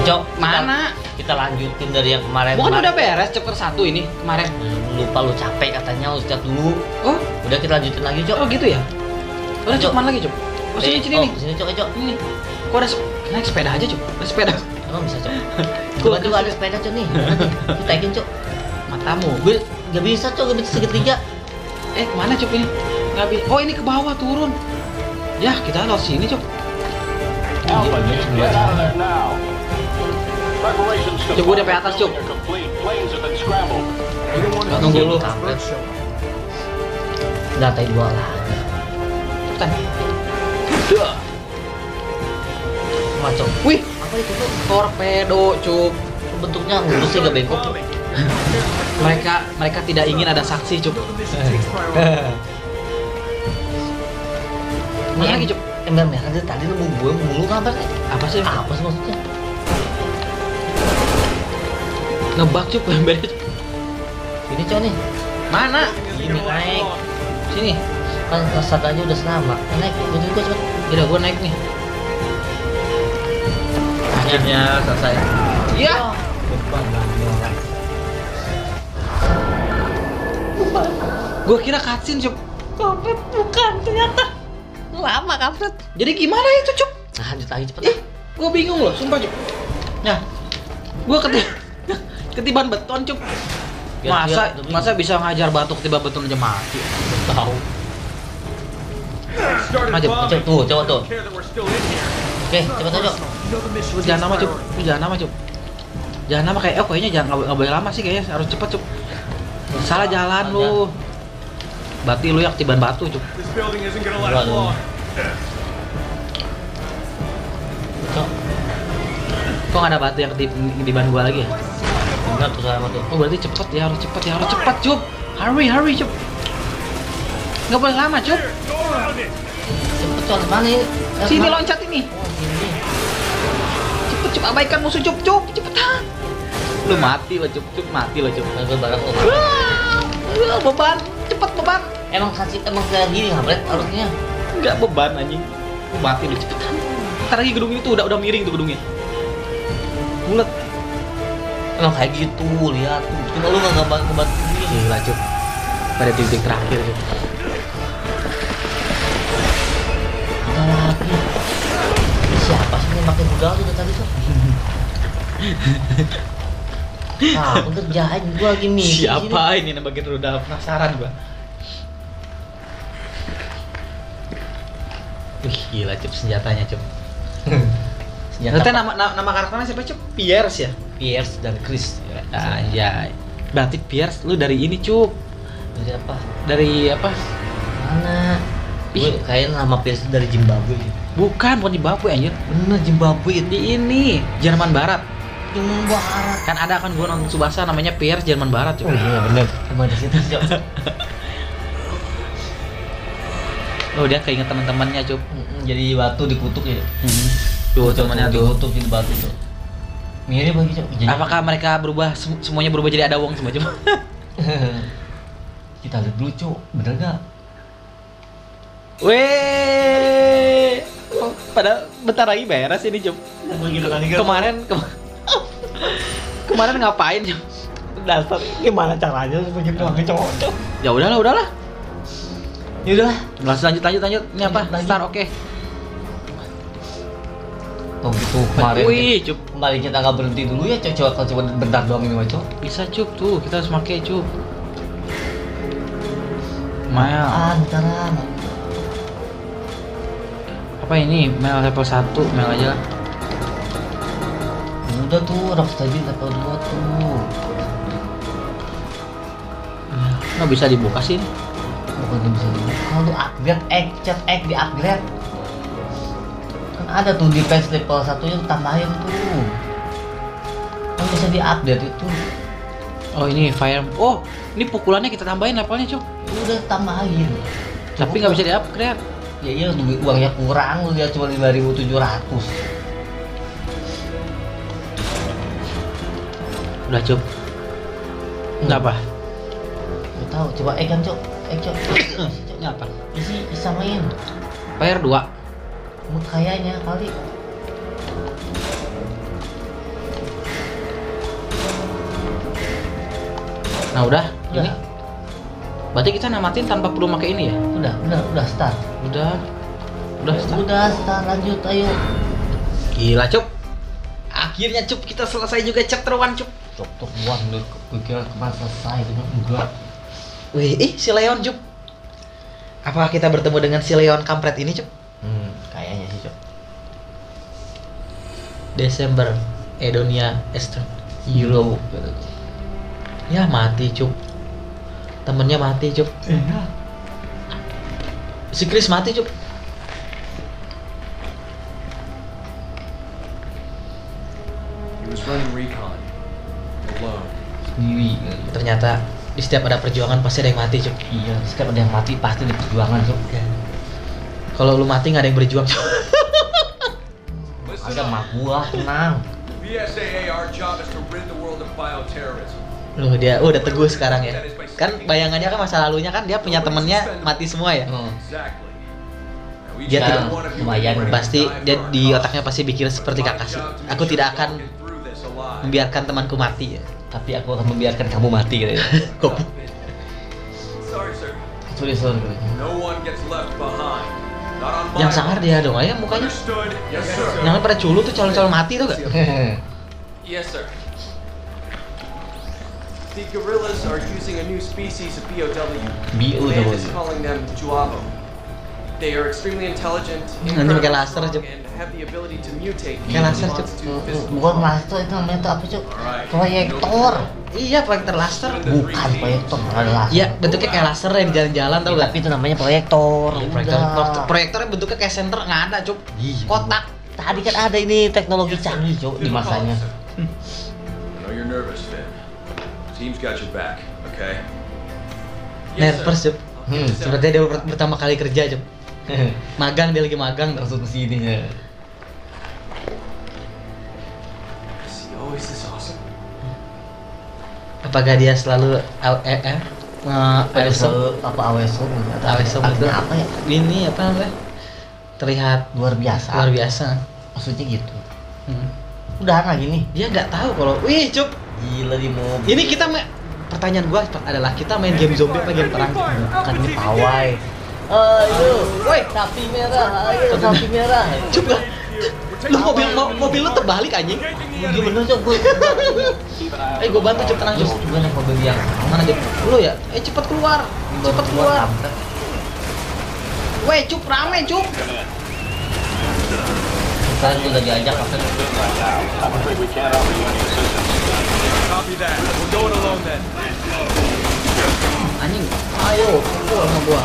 Cok, Mana? Kita, kita lanjutin dari yang kemarin. Bukan kemarin. udah beres chapter satu ini kemarin. Hmm, Lupa lu capek katanya Ustaz dulu. Oh, Udah kita lanjutin lagi, Cok. oh gitu ya. Udah Cok. mana lagi cok? Oh sini Eh, sini oh, nih. Sini, Cok, eh, Cok. Ini. Kok ada naik sepeda aja cok? Ada sepeda. Emang bisa, Cok. Gua Coba juga kasih- ada sepeda, Cok nih. Kita ikin, Cok. Matamu. Gue gak bisa, Cok. Gak bisa segitiga. Eh ke mana cok ini? Nggak bi- Oh ini ke bawah turun. Ya kita lewat sini cok. Alpha Cuk, gua udah atas, Cuk. scrambled. Tunggu dulu. Kampret. Lantai dua lah. Cepetan. Macam. Wih, Apa itu, Cok? torpedo cuk. Bentuknya lurus sih gak bengkok. Mereka mereka tidak ingin ada saksi cuk. Mana lagi cuk? Ember merah dari tadi nemu gue mulu kabar nih. Apa sih? Apa sih maksudnya? Ngebak cuk cuk. Ini cok nih. Mana? Ini naik. Sini. Kan satu aja udah selamat. Naik. Gue gue cepet. Udah gua naik nih. Akhirnya selesai. Iya. Gua kira cutscene cuk. Kampret bukan ternyata. Lama kampret. Jadi gimana itu cuk? Nah, lanjut lagi cepet. Ih, gua bingung loh, sumpah cuk. Nah, gua ketib ketiban beton cuk. Biar Masa dia lebih- masa bisa ngajar batu ketiban beton aja mati? tahu. Maju, Coba tuh, coba tuh. Oke, cepet aja. Lu jangan lama cuk, jangan lama cuk. Jangan lama kayak, oh kayaknya jangan nggak nggak boleh lama sih kayaknya harus cepet cuk. Salah jalan lu. Berarti lu yang ketiban batu cuk. Cok, Kok ada batu yang ketib- ketiban gua lagi ya? Enggak tuh sama tuh. Oh berarti cepet ya, harus cepet ya, harus cepet cuk. Hurry, hurry cuk. Nggak boleh lama it. Cepet ini? Eh, Sini loncat ini. Oh, sini. Cepet cuk, abaikan musuh cuk cuk, cepetan. Lu mati lo cuk, cuk mati barang tuh. Wah, beban, cepet beban. Emang kasih emang kayak gini kampret harusnya. Enggak beban anjing. Lu mati lu cepetan. Ntar lagi gedung ini tuh udah udah miring tuh gedungnya. Bulat. Emang kayak gitu, lihat tuh. Cuma lu nggak ngebantu ngebantuin. Gila cuk. Pada titik terakhir. Ada lagi. Ini siapa sih yang pakai budal tuh dari tadi tuh? Nah, aku kerjain gua lagi misi. Siapa ini bagian rudal penasaran gua. Wih, gila cuk senjatanya cuk. Senjata Ternyata nama, nama nama karakternya siapa cuk? Pierce ya? Pierce dan Chris. Anjay. Berarti Pierce lu dari ini cuk. Dari apa? Dari apa? Mana? Gue kayaknya nama Pierce dari Zimbabwe. Bukan, bukan di Babwe anjir. Bener Zimbabwe Di ini, Jerman Barat. Cuma barat. Kan ada kan gua nonton Subasa namanya Pierce Jerman Barat cuk. Oh iya bener. Emang di situ. Oh, dia keinget teman-temannya cuk. Mm-mm, Jadi batu dikutuk ya. Hmm. Tuh temannya tuh. dikutuk jadi batu tuh. Mirip lagi Cok. Jadi- Apakah mereka berubah sem- semuanya berubah jadi ada wong semua cuma? Kita lihat dulu Cok. Bener gak? Weh. Oh, pada bentar lagi beres ini kan Kemarin kema- kemarin ngapain Cuk? dasar gimana caranya supaya pakai cowok Cok? Ya udahlah, udahlah. Ya udah. Langsung lanjut lanjut lanjut. Ini apa? Lanjut lagi. Start oke. Oh gitu kemarin. Wih, Cuk. Kemarin kita nggak berhenti dulu ya Cok. Coba kalau coba bentar doang ini Cok. Bisa Cuk tuh, kita harus pakai Cuk. Mel. Ah, bentaran. Apa ini? Mel level 1, Mel aja. lah. Udah tuh, Rocksteady level 2 tuh. Nggak bisa dibuka sih. Bukan bisa dibuka. Kalau upgrade, X, chat X di upgrade. Ada tuh di patch level 1 nya tambahin tuh. Kan bisa di update itu. Oh ini fire. Oh ini pukulannya kita tambahin levelnya Cuk. Udah tambahin. Tapi nggak bisa di upgrade. Ya iya uangnya kurang lu lihat cuma 5.700. Udah Cuk. Nggak apa? Gak tahu, coba X kan, Cok. X, Cok. Ini apa? Isi samain. Fire 2 mood kayaknya kali. Nah udah, udah. ini? Berarti kita namatin tanpa perlu pakai ini ya? Udah udah udah start. Udah. Udah start. Udah start. Lanjut ayo. Gila cup. Akhirnya cup kita selesai juga chapter one cup. Chapter one udah kira kemarin selesai cuma enggak. Wih ih si Leon cup. Apa kita bertemu dengan si Leon kampret ini cup? Hmm. Desember Edonia Eastern Hero. Ya mati, Cup. Temennya mati, Cup. Iya. Si Chris mati, Cup. He was running recon. Alone. Sendiri. Ternyata di setiap ada perjuangan pasti ada yang mati, Cup. Iya, setiap ada yang mati pasti di perjuangan, Cok. Kalau lu mati nggak ada yang berjuang, Cup. world of bioterrorism. Loh dia oh, udah teguh sekarang ya. Kan bayangannya kan masa lalunya kan dia punya temennya mati semua ya. Hmm. Dia tidak- lumayan. Pasti dia di otaknya pasti pikir seperti. Kakashi. To make Aku tidak akan membiarkan temanku mati ya. Tapi aku akan membiarkan kamu mati katanya. Kok Sorry, sir. Sorry, sorry. No one gets left behind. Yang sangar dia dong aja mukanya. Yes, sir. Yang pada culu tuh calon-calon mati tuh gak? Yes, sir. The gorillas are using a new species of BOW. BOW. Command is calling them Juavo. They are extremely intelligent, Hmm, incredibly pakai laser strong, aja. and have the ability to mutate laser, Cuk. Bukan master itu namanya tuh apa? Alright. Proyektor. Iya, proyektor laser. Bukan proyektor, ada laser. Iya, bentuknya kayak laser yang di jalan-jalan tau gak? Tapi itu namanya proyektor. Iya, proyektor. Udah. Proyektornya bentuknya kayak senter nggak ada, cup. Iya. Kotak. Tadi kan ada ini teknologi canggih, Cok, di masanya. You're nervous, Finn. Team's got your back, okay? Nervous, cup. Hmm, Sepertinya dia per- pertama kali kerja, cup. Magang dia lagi magang. Langsung ke sini always this awesome? Apakah dia selalu eh, eh, eh, awesome? Selalu apa awesom atau Awesome itu apa ya? Ini apa namanya? Terlihat Luar biasa. luar biasa. Maksudnya gitu. Hmm. Udahan lagi nih. Dia nggak tahu kalau, wih, cup. Gila di mobil. Ini kita pertanyaan gua adalah kita main game zombie apa game perang? Cup? kan ini pawai. Ayo, woi, sapi merah, ayo sapi merah. Cup lah. Lu mobil mo- mobil lu terbalik anjing. Gimana bener cok gue? Eh gua bantu cup tenang Cok, juga naik mobil yang Mana cup? Lu ya? Eh cepet keluar. Cepet keluar. Weh cup rame cup. Sekarang gue udah diajak apa? Copy that. We're going alone then. Anjing. Ayo, keluar sama gua.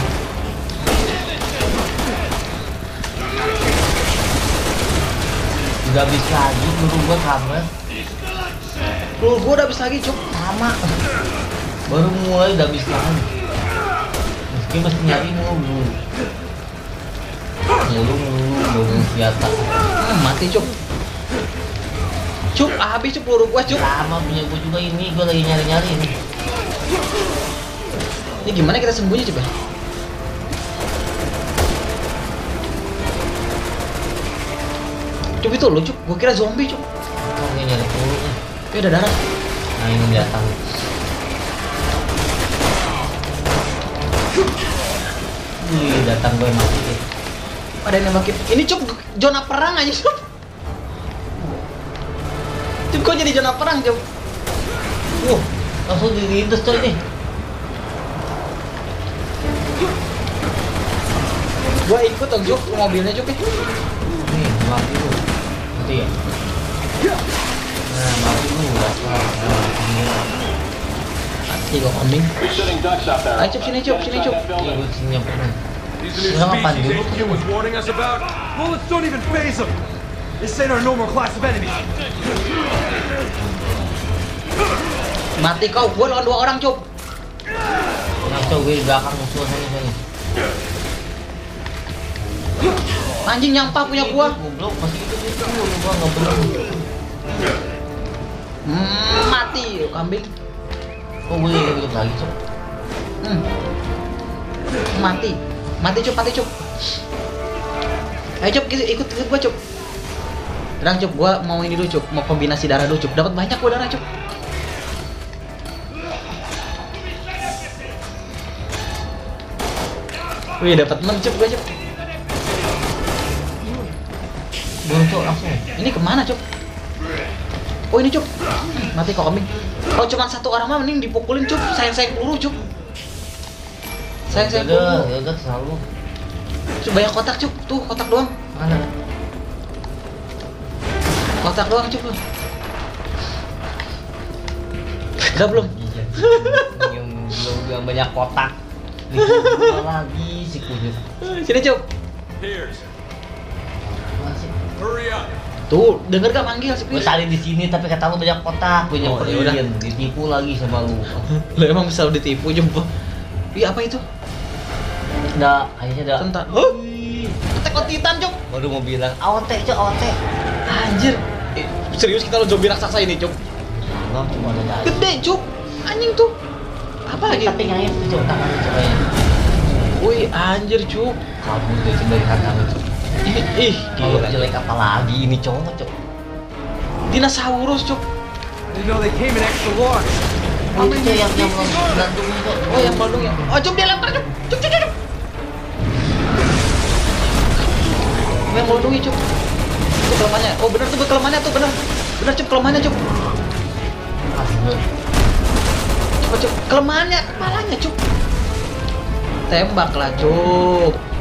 Udah habis lagi, dulu gue kamar Lu gua udah habis lagi cup. sama. Baru mulai udah habis lagi. Meski mesti nyari mulu. Mulu mulu mulu senjata. Ah, mati cup. Cup, habis cup peluru gua cup. Sama punya gue juga ini, gue lagi nyari nyari ini. Ini gimana kita sembunyi coba? Cup itu lu cup, gua kira zombie cup. Kau lagi nyari mulu nih. Ya ada darah. Nah ini datang. Wih, datang gue mati. Ada yang nembakin. Ini cup zona perang aja cup. Cup kok jadi zona perang cup? Wah, langsung dilindas coy nih. Gua ikut dong ke mobilnya ya. Nih, mati Mati ya? Nah, mati lu. Dasar. Mati gua kambing. Ayo sini cup, sini cup. Iya, gue sini nyamperin. New Udah ngapain species dulu? HQ was warning us about. Bullets don't even phase them. This ain't our normal class of enemies. Mati kau, gua lawan dua orang cup. Ngaco gue di belakang musuh sana sana. Anjing nyampah punya gua. Goblok, pasti itu gua enggak bener. Hmm, mati yuk kambing. Oh, Kok gue hidup lagi, Cok? Hmm. Mati. Mati, Cok, mati, Cok. Ayo, Cok, ikut ikut gua, Cok. Tenang, Cok, gua mau ini dulu, Cok. Mau kombinasi darah dulu, Cok. Dapat banyak gua darah, Cok. Wih, dapat 6 Cok, gua, Cok. Bunuh cok langsung. Ini ke mana cup? Oh ini cup. Mati kok kambing. Kalau cuma satu orang mah mending dipukulin cup. Sayang sayang peluru cup. Sayang sayang Udah, peluru. ya udah selalu. Cup banyak kotak cup. Tuh kotak doang. Mana? Kotak doang cup. Udah belum? Iya. Yang belum yang banyak kotak. Lagi si kujut. Sini cup. Here's. Tuh, denger gak manggil si Gue tadi di sini tapi kata lu banyak kotak, gue Oh, ya udah. nyamperin, ditipu lagi sama lu. Lo emang bisa ditipu jempol. Iya apa itu? Udah, kayaknya udah. Tentang. Huh? Attack on Titan, Cuk. Baru mau bilang, AOT cok, AOT. Anjir. Eh, serius kita lo zombie raksasa ini, Cuk. Jangan cuma ada aja. Gede, Cuk. Anjing tuh. Apa lagi? Tapi nyayat tuh cok, tangannya cok kayaknya. Wih, anjir, Cuk. Kabur dia cok dari kandang cok. Ih, jelek apa lagi ini cowok cok. Dinosaurus, Cuk. Didn't know they came in extra large. Oh, itu cok yang yang gantung cok. Oh, yang balung ya. Oh, Cuk, dia lempar. Cuk, Cuk, Cuk. Cuk. Yang. Itu kelemahannya. Oh, benar tuh kelemahannya tuh, benar. Benar, Cuk, kelemahannya. Aduh, Coba cuk, kelemahannya kepalanya cuk. Tembak lah cuk. ini waktu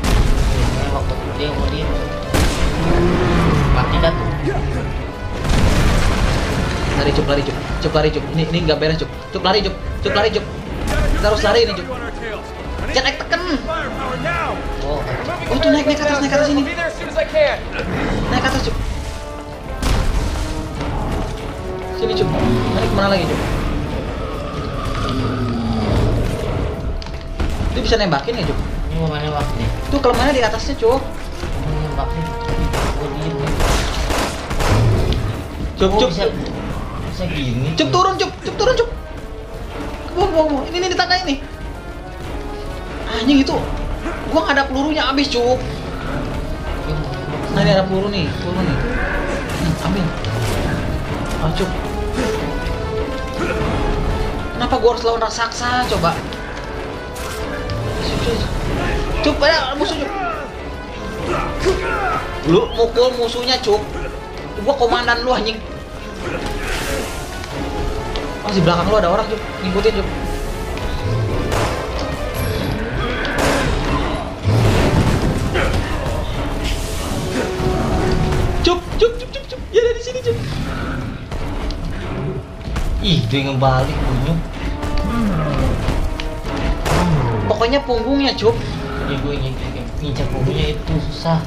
dia mau dia. Mati kan. Lari cuk, lari cuk, cuk lari cuk. Ini ini nggak beres cuk. Cuk lari cuk, cuk lari cuk. Kita harus lari ini need Jangan naik tekan. Oh, Oh itu naik naik atas, naik atas ini. Naik atas cuk. Sini cuk. Naik ke mana lagi cuk? Dia bisa nembakin ya cuk. ini mau waktu nih? Tuh kelemahannya di atasnya cuk. Cuk Oh, cuk. bisa bisa gini. Cuk turun cuk, cuk turun cuk. Ke bawah, ke bawah, ke bawah. Ini ini di tangga ini. Anjing itu. Gua nggak ada pelurunya habis nembak. Nah ini ada peluru nih, peluru nih. Hmm, ambil. Oh cuk. Kenapa gua harus lawan raksasa coba? Cuk, ada musuh cuk. Lu mukul musuhnya cuk. Gua komandan lu anjing. Oh belakang lu ada orang cuk, ngikutin cuk. Cuk, cuk, cuk, cuk, cuk. Ya dari sini cuk. Ih, dia ngebalik bunyuk. Pokoknya punggungnya cuk. Jadi gue ngincer punggungnya itu susah.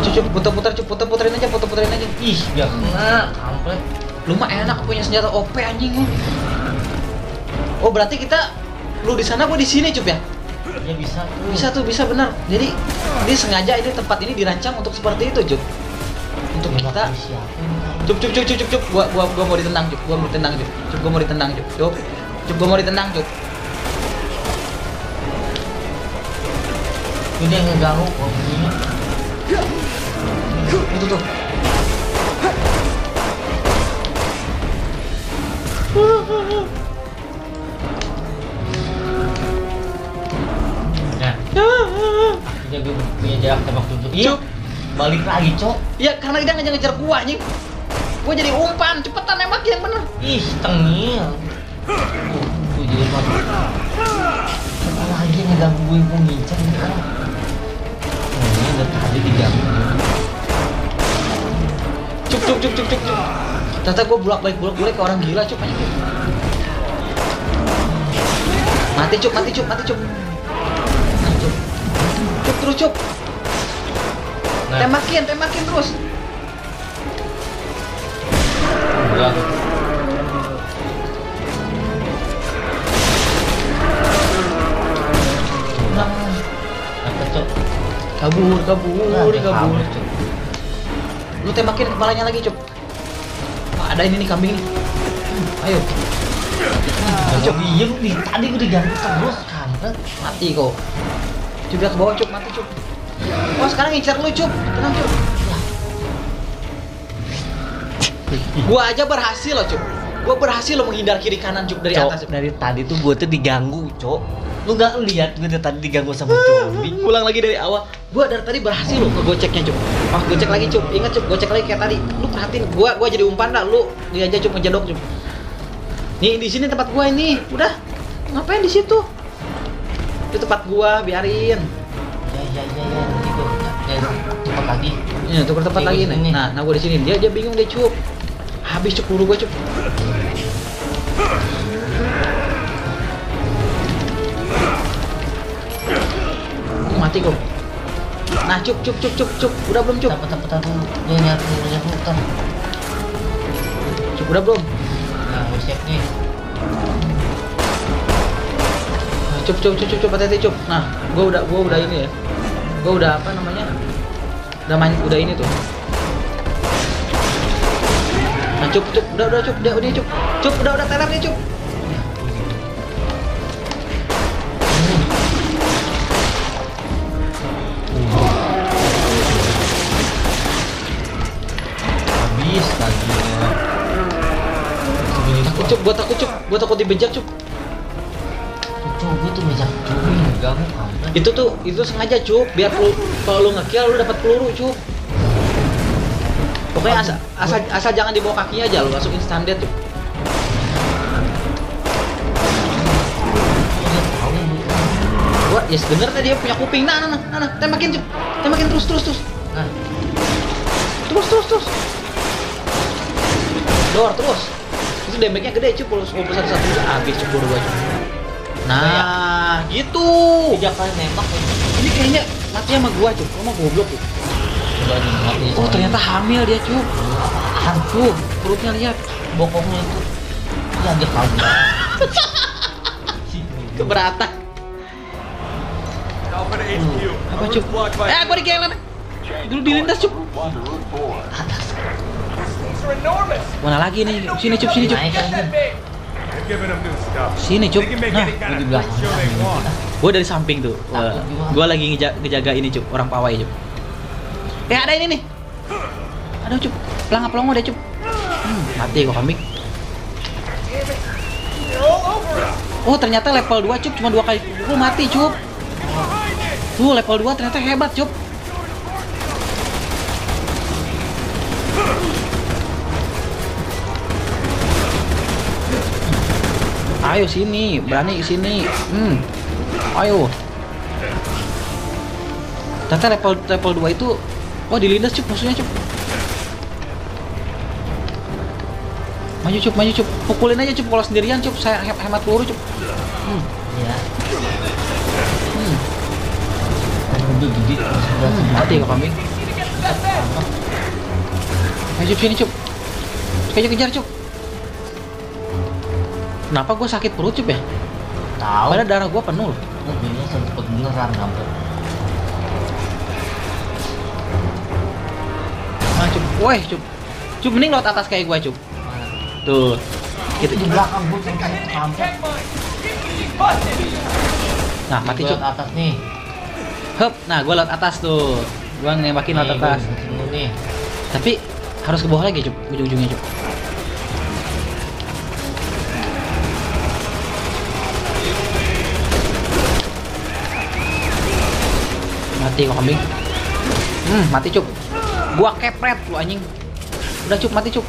Cuk, putar-putar cuk, putar-puterin aja, putar-puterin aja. ih, gak kena, kampret. Lu mah enak punya senjata OP anjing. Oh berarti kita lu di sana gua di sini cup ya? Ya bisa tuh. Bisa tuh bisa benar. Jadi dia sengaja ini tempat ini dirancang untuk seperti itu cup. Untuk Nembak kita cup cup cup cup cup cup gua gua gua mau ditendang cup gua mau ditendang cup cup gua mau ditendang cup cup cup gua mau ditendang cup Ini yang ngeganggu kok. Itu tuh Nah, gue punya jarak tembak tujuh. Iya, balik lagi, cok. ya karena dia ngejar ngejar gua anjing gua jadi umpan cepetan nembakin bener Ih, tengil. Tuh, jadi mati. Apa lagi yang ngeganggu gue mau ngincer nih ini udah tadi diganggu. Cuk cuk cuk cuk cuk. Ternyata gue bolak balik bolak balik ke orang gila cuk anjing mati cuk mati cuk mati cuk. Cuk. Cuk terus cuk. Nah, tembakin tembakin terus. Udah. nah, kabur kabur Nah, kabur. kabur. Lu tembakin kepalanya lagi cuk. Wah, ada ini nih kambing nih ayo. Cok, iya lu di tadi gue diganggu terus, kampret. mati kok coba ke bawah cuk. Mati cuk. Oh sekarang ngincar lu cuk. Tenang cuk. Gua aja berhasil loh cuk Gua berhasil lo menghindar kiri kanan cuk dari Cok, atas. Dari tadi tuh gue tuh diganggu, Cok. Lu gak lihat gue dari tadi diganggu sama zombie. Ulang lagi dari awal. Gua dari tadi berhasil lo ngegoceknya cuk. Oh, gocek lagi cuk. Ingat cuk, gocek lagi kayak tadi. Lu perhatiin gua gua jadi umpan dah lu dia aja cuk ngejedok cuk. Nih di sini tempat gua ini. Udah. Ngapain di situ? Itu tempat gua, biarin. Ya ya ya ya gue ya, cepat lagi. Ini tukar tempat lagi nih. Nah, nah gua di sini. Dia dia bingung dia cuk. Habis cuk peluru gua cuk. Uh, mati kok. Nah, cuk cuk cuk cuk cuk. Udah belum cuk? Cepat cepat dulu. Dia nyatu nyatu ntar. Cuk udah belum? Nah, gue siap nih. Nah, Cup, cup, cup, cup, cup, hati-hati cup. Nah, gua udah, gua udah ini ya. Gua udah apa namanya? Udah main, udah ini tuh. Nah, cup, cup, udah, udah, cup, udah, udah, cup, cup, udah, udah, teler nih, cup. Habis lagi. Segini Takut cup, gua takut cup, gua takut dibejak cup. Cok, gue tuh cumi ganggu kamu. Itu tuh, itu sengaja cup, biar lu, kalau lu ngekill lu dapat peluru cup. Pokoknya asal, asal, asal jangan di bawah kakinya aja, lu langsung. Dia tahu bu. Gua, ya sebenernya dia punya kuping. Nah, nah, nah, nah, nah, tembakin cup, tembakin terus, terus, terus. Nah, Terus, terus, terus. Dor, terus. Itu damage-nya gede cuy, kalau ngumpul satu-satu habis cuy gua cuy. Nah, gitu. tiga kali nembak. Ini kayaknya mati sama gua cuy. Gua mau goblok cuy. Mati. Oh, ternyata hamil dia cuy. apaan Tuh, perutnya lihat. bokongnya itu. Ya dia kabur. Keberatan. HQ. Apa by Eh, gua digelan. Dulu dilindas cuy. One to Route 4. These are enormous. Mana lagi nih? Sini cuy, sini stuff. Sini make Nah, kind di belakang. gua dari samping tuh. Gua lagi ngeja- ngejaga ini cuy, orang pawai cuy. Eh, ada ini nih. Aduh cuy, pelangap pelongo deh cuy. Hmm, mati over us. Oh ternyata level 2 cup cuma dua kali pukul mati cup Tuh level 2 ternyata hebat cup Ayo sini, berani sini. Hmm. Ayo. Ternyata level level 2 itu oh dilindas cup musuhnya cup. Maju cup, maju cup. Pukulin aja cup kalau sendirian cup. Saya he- hemat peluru cup. Hmm. Ya. Hmm. Udah. Hmm, mati kok kambing. Ayo cup sini cup. Kejar kejar cup. Kenapa gue sakit perut cup ya? Tahu. Padahal darah gue penuh loh. mobilnya sempet beneran kampret. Woi cup. Cup mending lewat atas kayak gue cup. Tuh. Gitu Itu di belakang gue sampai kampret. Nah mati Gua cup. ke atas nih. Hup. Nah gue lewat atas tuh. Gue nembakin gua atas. nih. Tapi harus ke bawah lagi cup. Ujung-ujungnya cup. Mati kok kambing. Hmm, mati cup. Gua kepret lu anjing. Udah cup mati cup.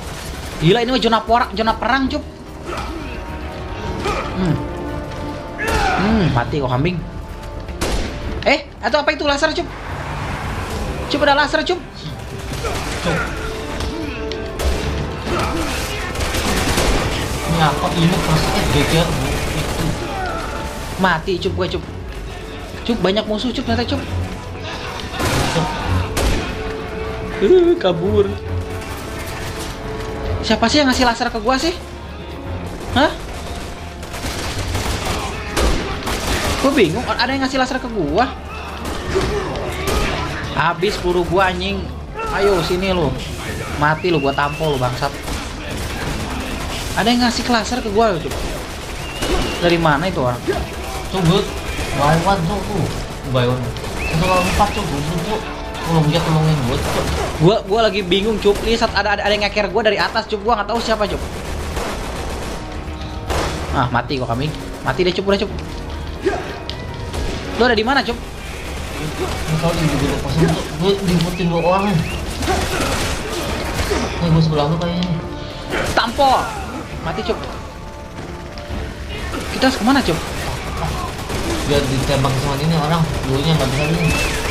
Gila ini mah zona porak, zona perang cup. Hmm. Hmm, mati kok kambing. Eh, atau apa itu laser cup? Cup ada laser cup. Ini apa ini prosesnya geger. Mati cup gue cup. Cup banyak musuh cup ternyata cup. Uh, kabur. Siapa sih yang ngasih laser ke gua sih? Hah? Gue bingung, ada yang ngasih laser ke gua. Habis peluru gua anjing. Ayo sini lu. Mati lu gua tampol lu bangsat. Ada yang ngasih laser ke gua tuh. Dari mana itu orang? Tuh. Buy one tuh tuh. Buy one. Satu kali empat tuh tuh. Tolong dia tolongin gue. Gua gua lagi bingung cup. Ini saat ada ada, ada yang ngeker gua dari atas cup. Gua nggak tahu siapa cup. Ah, mati gua kambing. Mati deh, Cup, udah, Cup. Lu ada di mana, Cup? Ini kau di kosong tuh. Gue diikutin dua orang. Nih gue sebelah lu kayaknya. Tampol. Mati, Cup. Kita harus ke mana, Cup? Biar ditembak sama ini orang. Dulunya nggak bisa ini.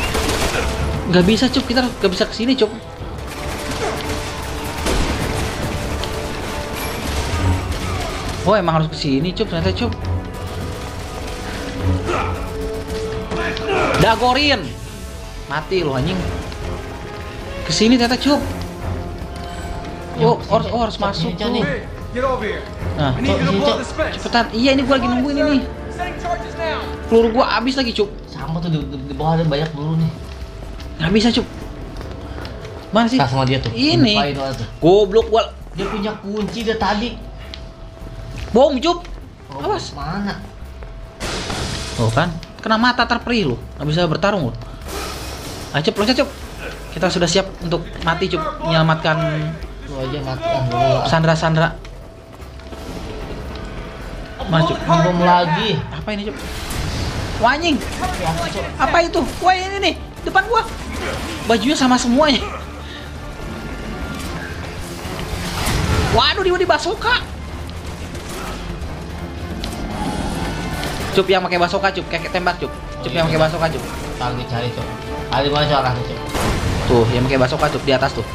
Gak bisa, Cup. Kita gak bisa ke sini, Cup. Oh, emang harus ke sini, Cup. Ternyata, Cup. Dagorin. Mati lu anjing. Ke sini ternyata, Cup. Oh, harus, oh, harus masuk Cok, tuh. nih. Nah, cepetan. Iya, ini gua lagi nungguin ini. Now. Peluru gua habis lagi, Cup. Sama tuh di, di, di bawah ada banyak dulu nih. Nggak bisa, Cup. Mana sih? Nah sama dia tuh. Ini. Goblok gua. Dia punya kunci dia tadi. Bohong, Cup. Oh, Awas. Mana? Tuh kan, kena mata terperih lu, nggak bisa bertarung lu. Ayo Cup, loncat Cup. Kita sudah siap untuk mati Cup, menyelamatkan Lu aja matikan dulu lah. Sandra-Sandra. Mana Cup? Bom lagi. Apa ini Ya, Cok. apa itu? Wah ini nih, depan gua. Bajunya sama semuanya. Waduh, dia di basoka. Cup yang pakai basoka, Cup, kayak tembak, Cup. Cup yang pakai basoka, Cup. Lagi cari cok. Ada mana arahnya cok? Tuh, yang pakai basoka, Cup, di atas tuh.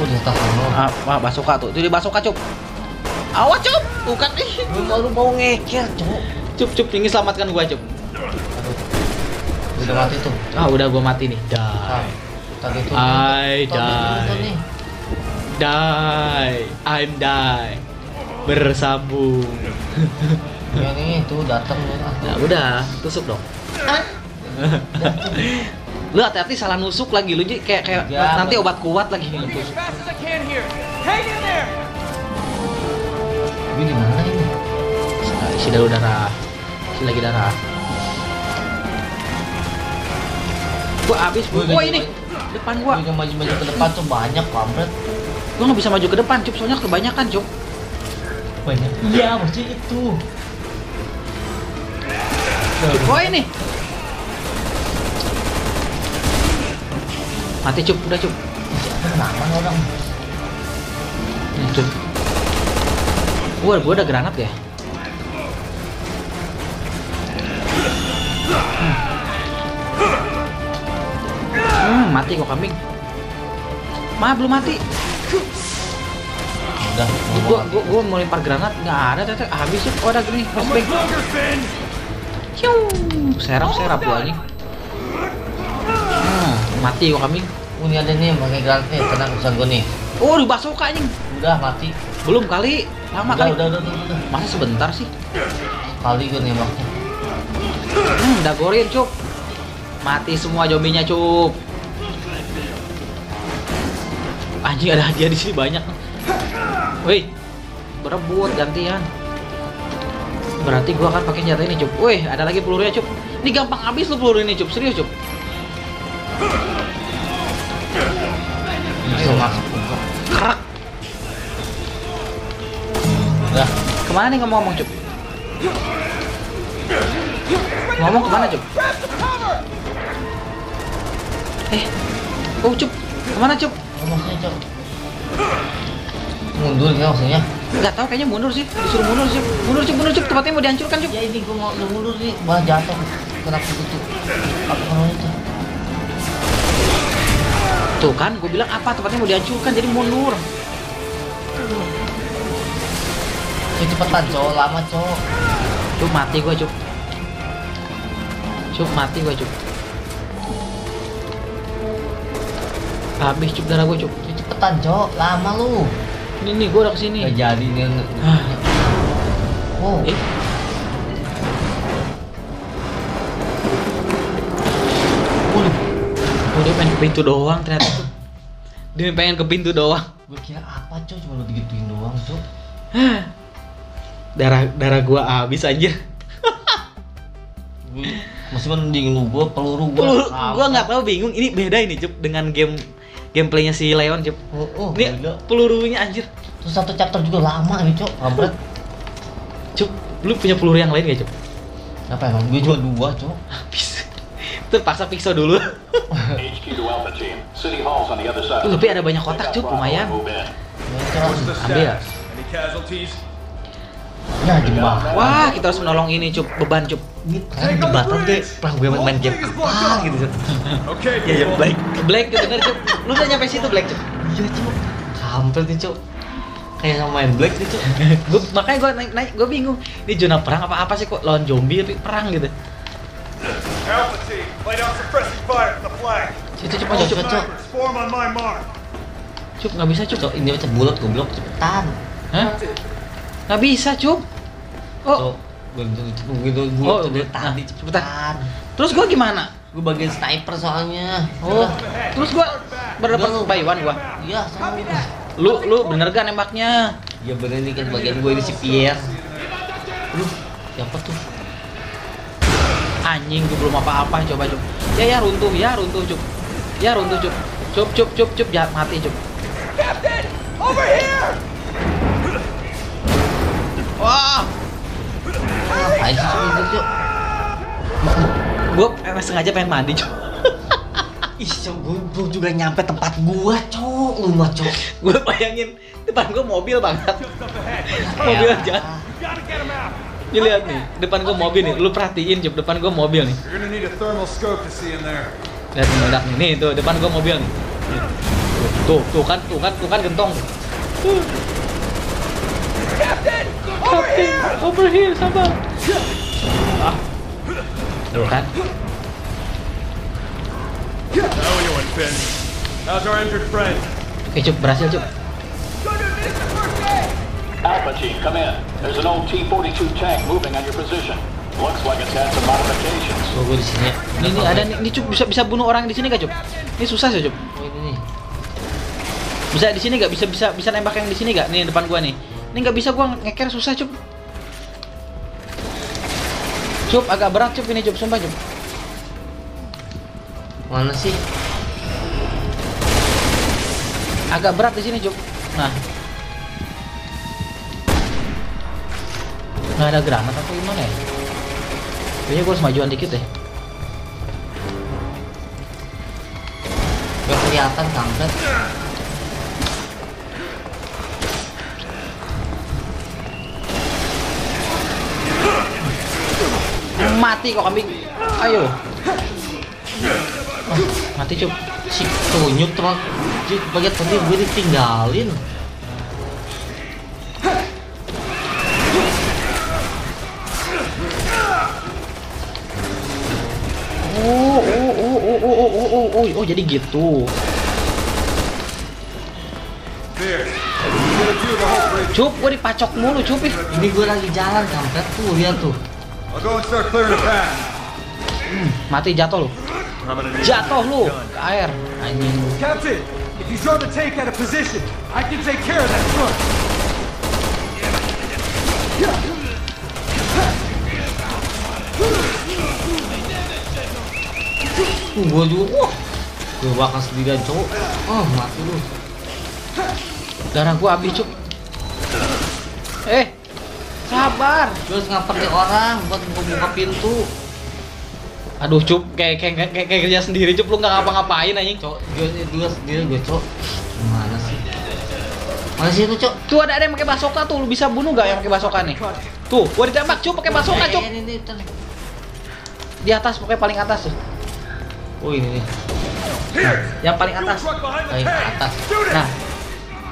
Oh di atas. Ah, wah, basoka tuh. Itu di basoka, Cup. Awas, Cup. Bukan nih. Lu mau ngeker cok. Cup, Cup, ini selamatkan gua, Cup. Udah mati tuh. Ah, udah gua mati nih. Ah, Die. Tadi tuh. I die. tuh nih. Die. I'm die. Bersambung. Yang ini tuh datang nih. Ah, Nah, udah, tusuk dong. lu hati-hati salah nusuk lagi lu jadi kayak kayak Ya, nanti betul. obat kuat lagi. Ini di mana ini? Isi dulu darah. Isi lagi darah. Gua habis, Gua gua ini depan gua. Gua maju-maju ke depan tuh banyak kampret. Gua nggak bisa maju ke depan, cup soalnya kebanyakan, cup. Banyak. Iya, mesti itu. Oh ini. Mati cup, udah cup. Kenapa orang? Nih, cup. Gua, gua ada granat ya. Hmm, mati kok kambing. Ma belum mati. Udah. Gua, gua, gua mau lempar granat nggak ada ternyata habis ya. Oh ada gini, flashbang. serap serap gua ini. Hmm, mati kok kambing. Oh, ini ada nih pakai granat nih, tenang bisa gue nih. Oh, di basoka anjing. Udah mati. Belum kali, lama udah, kali. udah, udah, udah, udah. Masa sebentar sih? Kali gue nembaknya. Hmm, dagorin, Cup. Mati semua zombinya, Cup. Anjing ada hadiah di sini banyak. Wih, berebut gantian. Berarti gua akan pakai senjata ini, Cup. Wih, ada lagi pelurunya, Cup. Ini gampang habis lu peluru ini, Cup. Serius, Cup. Bisa masuk. Kerak. Ke mana nih ngomong-ngomong, Cup? Ngomong ke mana, Cup? Eh, oh, Cup. Ke mana, Cup? Maksudnya cok. Mundur gitu maksudnya. Nggak tahu kayaknya mundur sih. Disuruh mundur sih. Mundur, Cup. Mundur, Cup. Tempatnya mau dihancurkan, Cup. Ya ini gue mau mundur nih, malah jatuh. Kenapa itu? Apa namanya tuh? Tuh kan, gue bilang apa tempatnya mau dihancurkan jadi mundur. Ya cepetan cowok lama cowok. Cup mati gue cup. Cup mati gue cup. Habis cup darah gue. Ya cepetan cowok, lama lu. Ini nih gue udah ke sini. Gak jadi nih. Ah. Oh, Eh, waduh. oh, dia pengen ke pintu doang ternyata tuh. Dia pengen ke pintu doang. Gue kira apa cowok cuma lu digituin doang cowok. Darah darah gue habis anjir. Gue masih mending lu gue peluru gue. Peluru, gue nggak tahu bingung. Ini beda ini cup dengan game gameplaynya si Leon cup. Oh, oh Ini gila. pelurunya anjir. Terus satu chapter juga lama nih cowok. Kampret. Cup, lu punya peluru yang lain gak, Cup? Apa emang? Gue cuma dua, cok. Habis. Terpaksa pikso dulu. HQ to Alpha Team. City Hall's on the other side. Tuh, tapi ada banyak kotak, Cup, lumayan. Ambil. Ya, jembah. Wah, kita harus menolong ini, Cup. Beban, Cup. Ini jembatan kayak perang gue main, game apa gitu. Okay, Ya, ya, baik. Black, tuh denger, Cup. Lu udah nyampe situ, Black, Cup. Iya, cok. Kampret nih, cok. Kayak sama main Black nih, cok. Gua, makanya gue naik, naik gue bingung. Ini zona perang apa apa sih kok lawan zombie tapi perang gitu. Alpha team, lay down suppressing fire the Cup. form on my mark. Cup, nggak bisa, Cup. Cok, ini macam bulat goblok cepetan. Hah? Nggak bisa, Cup. Oh, Cok, gue itu begitu gue Oh, tuh tadi cepetan. cepetan. terus gue gimana? Gue bagian sniper soalnya. Oh, terus gue berdapat one gua. Iya, sama lu. Lu bener gak nembaknya? Ya bener nih kan bagian gue ini si Pierre. Lu siapa tuh? Anjing gue belum apa-apa coba cup. Ya ya runtuh ya runtuh cup. Ya runtuh cup. Cup cup cup cup jangan mati cup. Wah, Ngapain sih cok itu cok? gue emang sengaja pengen mandi cup. Ih cok, gue juga nyampe tempat gua cok, lu mah cok. gue bayangin depan gue mobil banget. Mobil aja. Nih lihat nih, depan gue mobil nih. Lu perhatiin cup depan gue mobil nih. Lihat nih meledak nih. Nih tuh depan gue mobil nih. Nih. Tuh, tuh kan, tuh kan, tuh kan gentong. Tuh. Captain, over here, sabar. Ah. Tuh kan. How are you doing, Finn? How's our injured friend? Oke, cup berhasil cup. Alpha Team, come in. There's an old T-42 tank moving on your position. Looks like it's had some modifications. Tuh gue di sini. Ini, ini ada nih, ini cup bisa bisa bunuh orang di sini gak cup? Ini susah sih cup. Oh ini nih. Bisa di sini gak? Bisa bisa bisa nembak yang di sini gak? Nih depan gua nih. Ini nggak bisa gua ngeker susah cup. Cup agak berat cup ini cup sumpah cup. Mana sih? Agak berat di sini cup. Nah. Nggak ada granat atau gimana ya? Kayaknya gua harus majuan dikit deh. Gak kelihatan kampret. Mati kok kambing. Ayo. Ah, mati cup. Si terus. Jadi bagian tadi gue ditinggalin. Oh, oh, oh, oh, oh, oh, oh, oh, oh, oh, jadi gitu. Cup, gua dipacok mulu, cup. Ini gue lagi jalan kampret tuh lihat tuh. Mati jatuh lu. Jatuh lu ke air. Anjing. Captain, if you draw the tank out of position, I can take care of that front. Gue juga. Wah. Gue bakal sendirian cowok. Oh mati lu. Darah gua habis, cup. Eh. Sabar. Gue harus ngapain orang buat buka pintu. Aduh, cup, kayak kayak kayak, kayak kerja sendiri, cup lu nggak ngapa-ngapain anjing. Cok, gue gue sendiri gue cok. Gimana sih? Mana sih itu cok? Tuh ada ada yang pakai basoka tuh, lu bisa bunuh gak yang pakai basoka nih? Tuh, gua ditembak, cup, pakai basoka, cup. Eh. Di atas, pokoknya paling atas tuh. Oh ini nih. Here! Yang paling atas. Paling atas. Nah,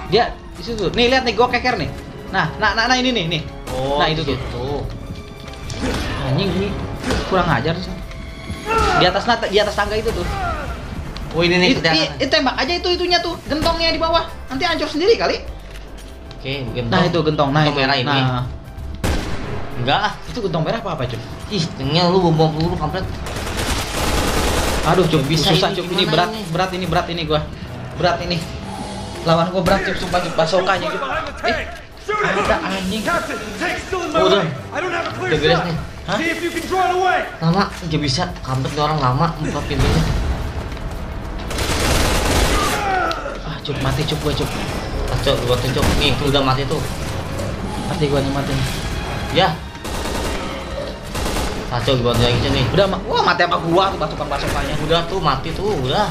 dia di situ. Nih lihat nih, gua keker nih. Nah, nah, nah, nah ini nih, nih. Oh, nah itu tuh. gitu. Anjing ini kurang ajar sih. Di atas nata, di atas tangga itu tuh. Oh ini nih Itu, kelihatan. i- itu tembak aja itu itunya tuh, gentongnya di bawah. Nanti hancur sendiri kali. Oke, gentong. Nah, itu gentong. Nah, Gentong itu merah ini. Nah, Enggak ah. itu gentong merah apa apa, Cup? Ih, tengnya lu bom bom peluru kampret. Aduh, Cup, Bisa susah, ini Cup. Ini berat, ini? berat ini, berat ini gua. Berat ini. Lawan gua berat, Cup, sumpah, Cup. Behind the Eh, it! Ada anjing. Udah. Udah beres nih. Hah? Lama, nggak bisa. Kampret nih orang lama buka pintunya. Ah, Cup, mati, Cup, gua, Cup. Ah, cok, gua tuh cok. Nih, tuh udah mati tuh. Mati gua nih, mati. Ya. Kacau gua lagi nih. Udah, wah mati sama gua tuh basukan-basukannya. Udah tuh mati tuh, udah.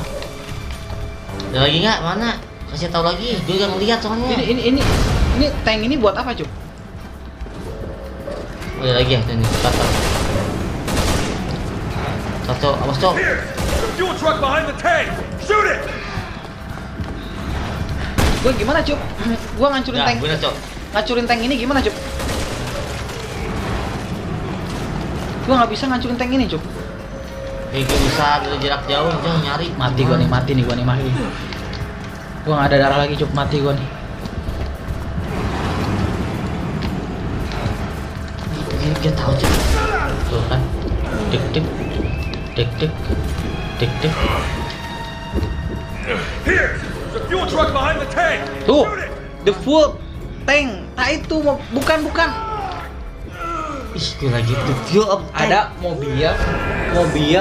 Ada lagi nggak? Mana? Kasih tahu lagi. Gue gak ngeliat soalnya. Ini ini ini ini tank ini buat apa, Cuk? Oh, ada lagi ya ini kata. Satu, awas cok. Here! The fuel truck behind the tank! Shoot it! Gua gimana, Cuk? Gua ngancurin Ya, tank. bener cok. Ngancurin tank ini gimana, Cuk? Gua nggak bisa ngancurin tank ini, Cuk. Kayak gue bisa dari jarak jauh jangan nyari. Mati gua nih, mati nih gua nih, mati. Gua nggak ada darah lagi, Cuk. Mati gua nih. Dia, tahu cok. Tuh kan. Dek dek. Dek dek. Dek dek. Here! There's a fuel truck behind the tank! Tuh, the full tank. Nah itu bukan bukan. Ih, gue lagi tuh fuel up tank. Ada mobil, mobil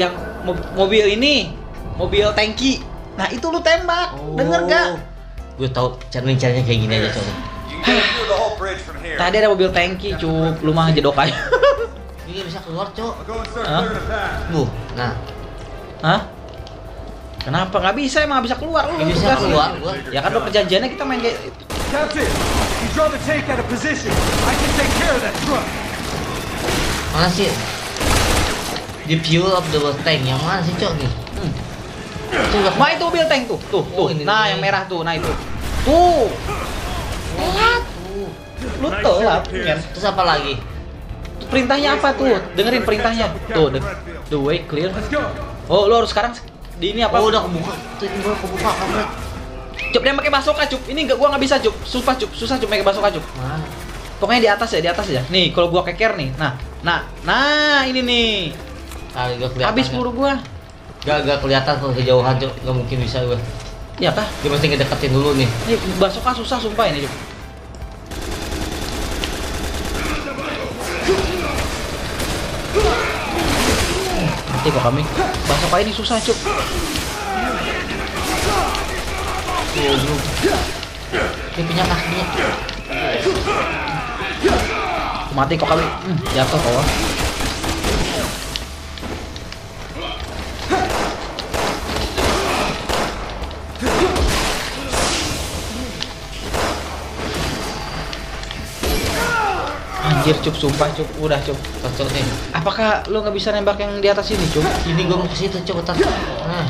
yang mo- mobil ini, mobil tanki. Nah itu lu tembak, Oh. denger gak? Gue tahu caranya-caranya kayak gini aja cok. The. Tadi ada mobil tanki, cup. Lu mah jedok aja. Ini bisa keluar the path. Buh, nah Hah? Kenapa nggak bisa? Emang nggak bisa keluar lu? Bisa keluar, gua. Ya kan udah perjanjiannya kita main kayak Captain, you draw the tank out of position. I can take care of that truck. mana sih? Di fuel up the tank yang mana sih cok nih? Hmm. Itu udah Ma itu mobil tank tuh, tuh, Oh, tuh. ini Nah, yang merah tuh, nah itu. Tuh. Telat. Lu telat. Ken. Terus apa lagi? Perintahnya apa tuh? Dengerin perintahnya. Tuh, the, the way clear. Oh, lu harus sekarang di ini apa? Oh udah kebuka. Tuh gua kebuka kamu. Cup dia pakai basoka, Cup. Ini enggak gua nggak bisa, Cup. Susah, Cup. Susah Cup pakai basoka, Cup. Mana? Pokoknya di atas ya, di atas ya. Nih, kalau gua keker nih. Nah, nah, nah ini nih. Ah, gak. Habis ya. peluru gua. Gak, gak kelihatan kalau kejauhan cok. Gak mungkin bisa gue. Ya kah? Dia mesti ngedeketin dulu nih. Ini basoka susah sumpah ini. Nanti kok kami basoka ini susah, Cup. Tuh. Dia punya kaki. Mati kok kami. Hmm, jatuh kok. Anjir cup, sumpah cup, udah cup. Cocok nih. Apakah lu nggak bisa nembak yang di atas ini cup? Ini gue mau ke situ cok. Bentar. Nah.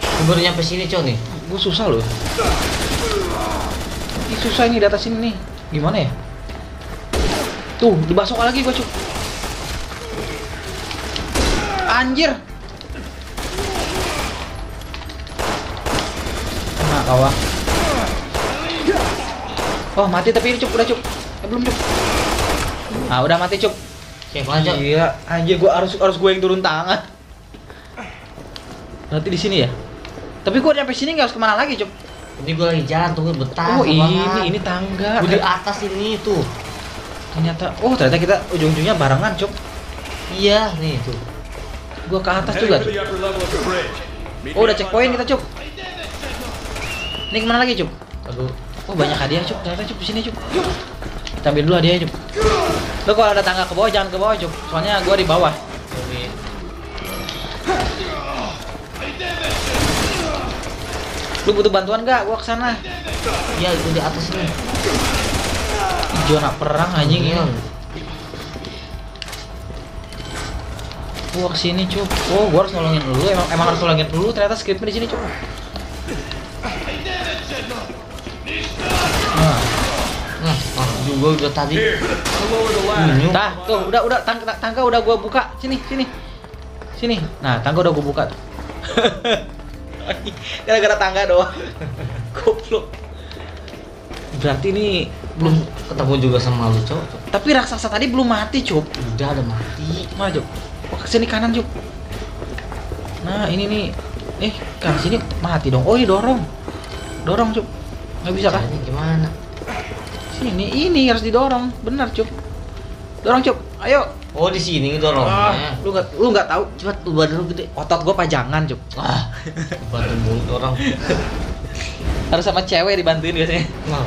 Gue baru nyampe sini cok nih. Gue susah loh. Ini susah ini di atas ini nih. Gimana ya? Tuh, dibasok lagi gua cup. Anjir. Kawan. Oh, mati tapi ini cup, udah cup. Eh, belum cup. Ah, udah mati cup. Oke, lanjut. Iya, anjir gua harus harus gue yang turun tangan. Berarti di sini ya? Tapi gua nyampe sini nggak harus ke mana lagi, Cuk? Ini gue lagi jalan tuh gue betah. oh, ini ini tangga. Gue di atas ini tuh. Ternyata oh ternyata kita ujung-ujungnya barengan, Cuk. Iya, nih tuh. Gua ke atas juga, Cuk. Oh, udah checkpoint kita, Cuk. Ini ke mana lagi, Cuk? Aduh. Oh, banyak hadiah, Cuk. Ternyata, Cuk, di sini, Cuk. Kita ambil dulu hadiahnya, Cuk. Lo kalau ada tangga ke bawah jangan ke bawah, Cuk. Soalnya gua di bawah. Lu butuh bantuan nggak? Gua ke sana. Iya, itu di atas ini. Ih, Zona perang anjing. Iya. Gua ke sini cuk. Oh, gua harus nolongin dulu. Emang emang harus nolongin dulu. Ternyata skripnya di sini cuk. Ah, juga udah tadi. Bunyi. Tah, tuh udah udah tangga, tangga udah gua buka. Sini, sini. Sini. Nah, tangga udah gua buka tuh. Gara-gara tangga doang. Goblok. Berarti ini Belum ketemu juga sama lu, cok. tapi raksasa tadi belum mati, Cuk. Udah ada mati. Mana, Cuk? Oh, ke sini kanan, Cuk. Nah, ini nih. Eh, kan sini mati dong. Oh, ini dorong. Dorong, Cuk. Nggak bisa kah? Caranya gimana? Sini, ini harus didorong. Benar, Cuk. Dorong, Cuk. Ayo. Oh, di sini Ah, dorongnya. lu nggak lu nggak tahu Cepat lu badan lu gede. otot gua pajangan, Cuk. Ah, badan mulut orang. Harus sama cewek dibantuin biasanya. Nah,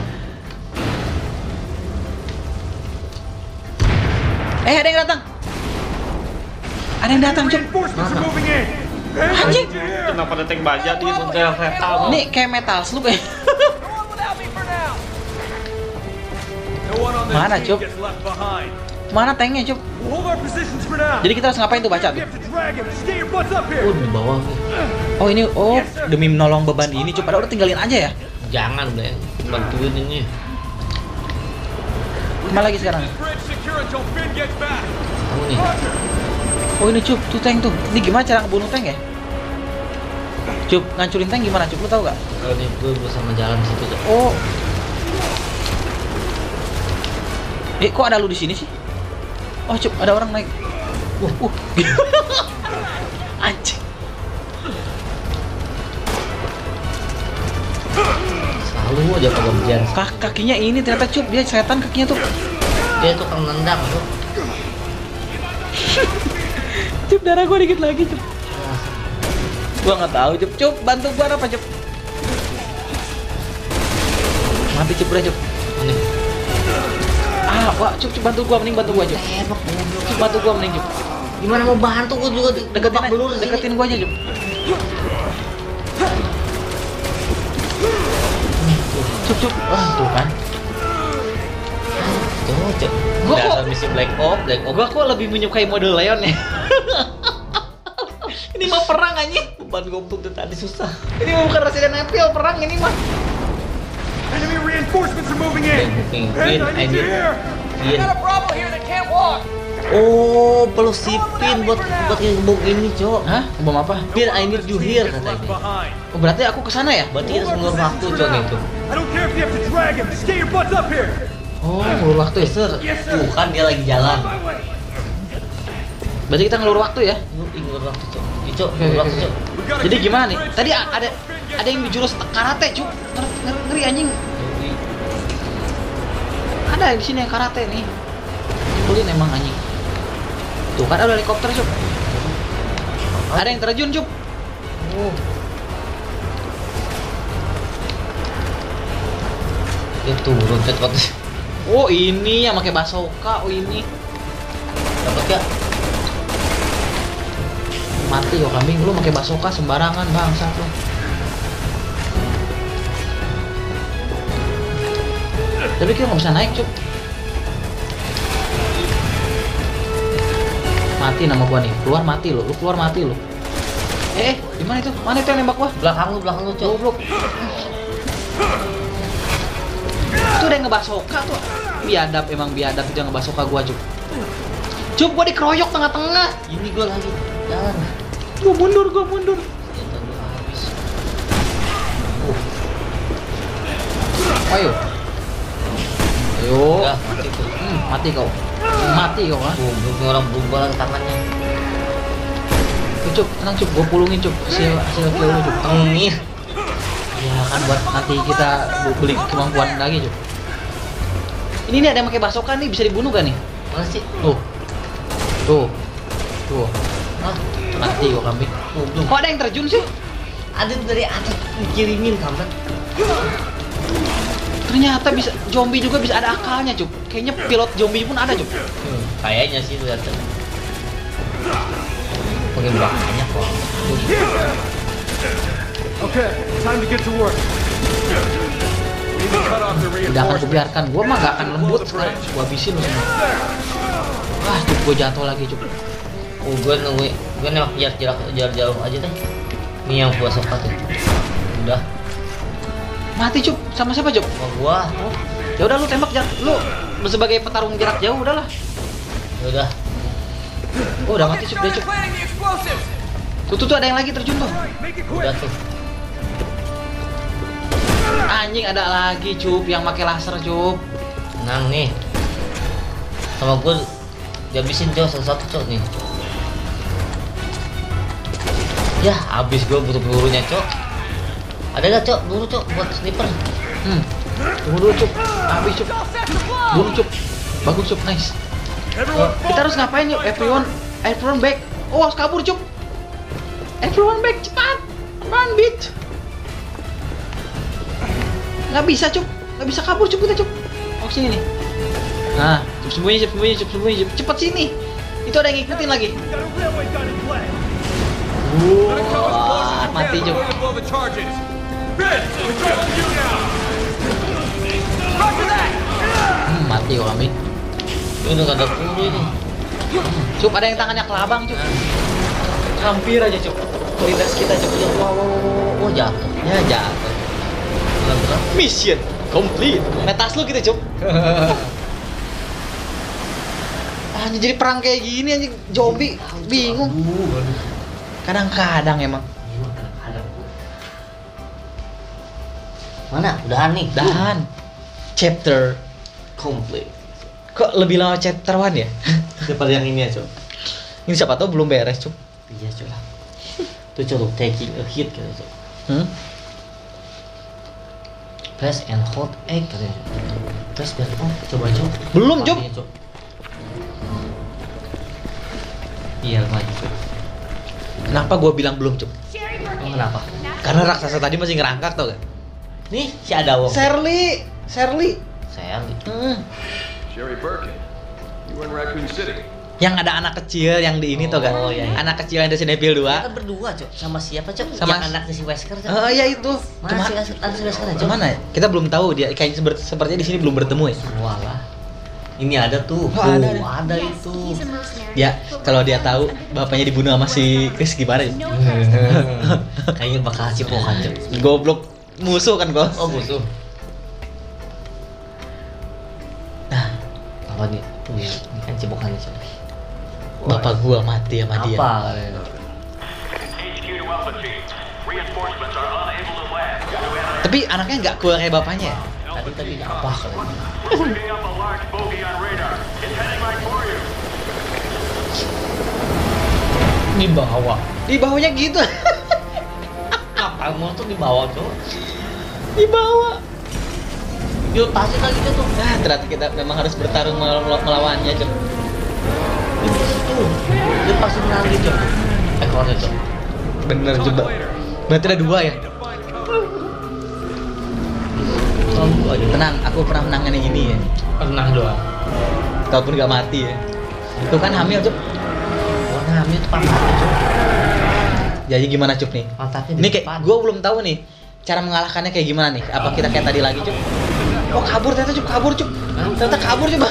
Eh, ada yang datang. Ada yang datang, I Anjing. Kenapa ada tank baja di mengejar kereta? Ini kayak metal slug ya. Mana, behind. Mana tanknya, now. Jadi kita harus ngapain tuh baca tuh? Oh, di bawah. Oh, ini oh demi menolong beban ini, Cuk. Padahal udah tinggalin aja ya. Jangan, Bleng. Bantuin ini. Ke mana lagi sekarang? Oh, ini, Cuk. Tuh tank tuh. Ini gimana cara ngebunuh tank ya? Cuk, ngancurin tank gimana, Cuk? Lu tahu gak? Kalau nih gue bersama jalan situ, Cok. Oh. Eh, kok ada lu di sini sih? Oh, Cuk, ada orang naik. Wah, uh. Anjing. Selalu aja kebagian. Kak kakinya ini ternyata Cuk, dia setan kakinya tuh. Dia tuh kan nendang, Cok. Cuk, darah gua dikit lagi, Cuk. Gua nggak tahu, Cuk. Cuk, bantu gua apa, Cuk? Mati, Cuk, udah, Cuk. Ini. Ah, wah, Cuk, Cuk, bantu gua, mending bantu gua, Cuk. Goblok. Cuk, bantu gua, mending, Cuk. Gimana mau bantu gue juga Deketin, aja, deketin gua aja, Cuk. Cuk, Cuk. Wah, tuh kan. Tuh, Cok. Gua kok- misi Black Ops, Black Ops. Gua kok lebih menyukai mode Leon ya. ini mah perang anjing. beban goblok dari tadi susah. Ini mah bukan Resident Evil perang ini mah. Reinforcements are moving in. Finn, in, I I need you need- here. Iya. Oh, perlu sipin buat buat ngebom ini, Cok. Hah? Bom apa? Biar I need you here katanya. Oh, berarti aku ke sana ya? Berarti kita seluruh waktu, Cok itu. Oh, ngelur waktu ya? Sir, tuh kan dia lagi jalan. Berarti kita ngelur waktu ya? Lu ingat waktu, Cok. Ih, Cok, ngelur waktu. Cok. Jadi gimana nih? Tadi ada ada yang di jurus karate, ngeri, ngeri anjing. Ada di sini yang karate nih. Kulin emang anjing. Tuh kan ada helikopter, cuk. Ada yang terjun, cuk. Oh. Dia turun, waktu Oh, ini yang pakai basoka. Oh, ini. Dapat gak? Mati kok kambing lu pakai basoka sembarangan bangsa lu. Tapi kita nggak bisa naik, cuk. Mati nama gua nih. Keluar mati lu. Lu keluar mati lu. Eh, di mana itu? Mana itu yang nembak gua? Belakang lu, belakang lu, Cok. Goblok. Itu udah ngebasoka tuh. Biadab emang biadab itu yang ngebasoka gua, cuk. Cuk, gua dikeroyok tengah-tengah. Ini gua lagi jalan. Gua mundur, gua mundur. Ayo. Ayo. Udah, mati tuh. Hmm, mati kau. Mati kau ah. Nih orang lagi tangannya. Tuh, Cuk, tenang Cuk, gua pulungin Cuk. Hasil hasil kill lu Cuk. Tengih. Ya kan buat nanti kita beli kemampuan lagi Cuk. Ini nih ada yang pakai basoka nih bisa dibunuh gak nih? Mana sih? Tuh. Tuh. Tuh. Hah? Mati kau kambing. Kok ada yang terjun sih? Ada tuh dari atas dikirimin kampret. Ternyata bisa zombie juga bisa ada akalnya Cuk. Kayaknya pilot zombie pun ada Cuk. Hmm, kayaknya sih lihat. Pakai banyak kok. Okay, time to get to work. Udah akan kubiarkan. Gua mah gak akan lembut sekarang. Gua habisin lu semua. Wah, Cuk, gua jatuh lagi Cuk. Oh, gue nunggu, gue nembak jarak jarak jarak jauh aja deh. Ini yang gua suka tuh. Udah, Mati Cuk. Sama siapa Cuk? sama gua. Oh, ya udah lu tembak jarak lu sebagai petarung jarak jauh udahlah. Ya udah. Oh, udah mati Cuk, dia Cuk. Tuh, tuh, tuh ada yang lagi terjun tuh. Udah tuh. Anjing ada lagi Cup yang pakai laser Cup. Tenang nih. Sama gue dihabisin cok satu-satu cok nih. Ya, habis gue butuh pelurunya cok. Ada gak cok? Peluru cok buat sniper. Hmm. Tunggu dulu Cup. Habis Cup. Dulu Cup. Bagus Cup, nice. Everyone, Kita harus ngapain yuk? Everyone, everyone back. Oh, harus kabur Cup. Everyone back, cepat. Run, bitch. Nggak bisa Cup. Nggak bisa kabur Cup kita Cup. Oh, sini nih. Nah, Cup sembunyi, Cup sembunyi, Cup sembunyi, Cup. Cepet sini. Itu ada yang ngikutin lagi. Wah, mati Cup. Hmm, mati kami. Ini udah ada peluru ini. Cup, ada yang tangannya kelabang, Cup. Hampir aja, Cup. Lindas kita. Cup. Wow, wow, wow, wow. Oh jatuh. Ya, jatuh. Benar-benar. Mission complete. Metas lu gitu, Cup. Anjing jadi perang kayak gini anjing zombie bingung. Kadang-kadang emang. Mana? Udahan nih. Dan chapter Complete. kok lebih lama chapter 1 ya? Daripada yang ini ya, Cok. Ini siapa tahu belum beres, Cup. Iya, Cok. Itu Cok, taking a hit gitu, Cok. Hmm? Press and hold X katanya. Press dan hold. Coba, Cok. Belum. Matinya, Cok. Iya, lagi, Cok. Kenapa gua bilang belum, Cup? Emang kenapa? Karena raksasa tadi masih ngerangkak tau gak? Nih, si Adawong. Shirley, Shirley. Saya Hmm. Sherry Birkin, you were in Raccoon City. Yang ada anak kecil yang di ini tau gak? Oh, iya, iya. Anak kecil yang ada Cinepil 2 Kita berdua, Cok. Sama siapa, Cok? Sama- Yang anaknya si Wesker, Cok. Oh iya itu. Mana Cuma si anak si Wesker, Cok? Gimana ya? Kita belum tahu dia kayaknya seber- sepertinya di sini belum bertemu ya. Walah. Ini ada tuh. Oh, Tuh, ada, ada, ada. itu. Ya, kalau dia tahu bapaknya dibunuh sama si Chris gimana ya? Kayaknya bakal cipokan, Cok. Goblok musuh kan, Bos. Oh, musuh. Nah, Apa nih? Tuh, ini kan cipokannya, Cok. bapak gua mati sama dia. Apa? Tapi anaknya nggak keluar kayak bapaknya ya? Tadi apa you. Di bawah. Di bawahnya gitu. Kapal motor di bawah, Cok. di bawah. Dilepasin lagi dia tuh. Nah, ternyata kita memang harus bertarung mel- melawannya, Cok. Di situ. Dilepasin lagi, Cok. Ekornya, Cok. Bener coba. Berarti ada dua ya? Aja. Tenang, aku pernah menangani ini ya. Pernah doang. Kalaupun nggak mati ya. Itu kan hamil, Cuk. Warna hamil itu pantatnya, Cok. Jadi gimana, Cuk nih? Pantatnya Ini kayak gue belum tahu nih cara mengalahkannya kayak gimana nih. Apa kita kayak tadi lagi, Cuk? Oh, kabur ternyata, Cuk. Kabur, Cuk. Ternyata kabur coba.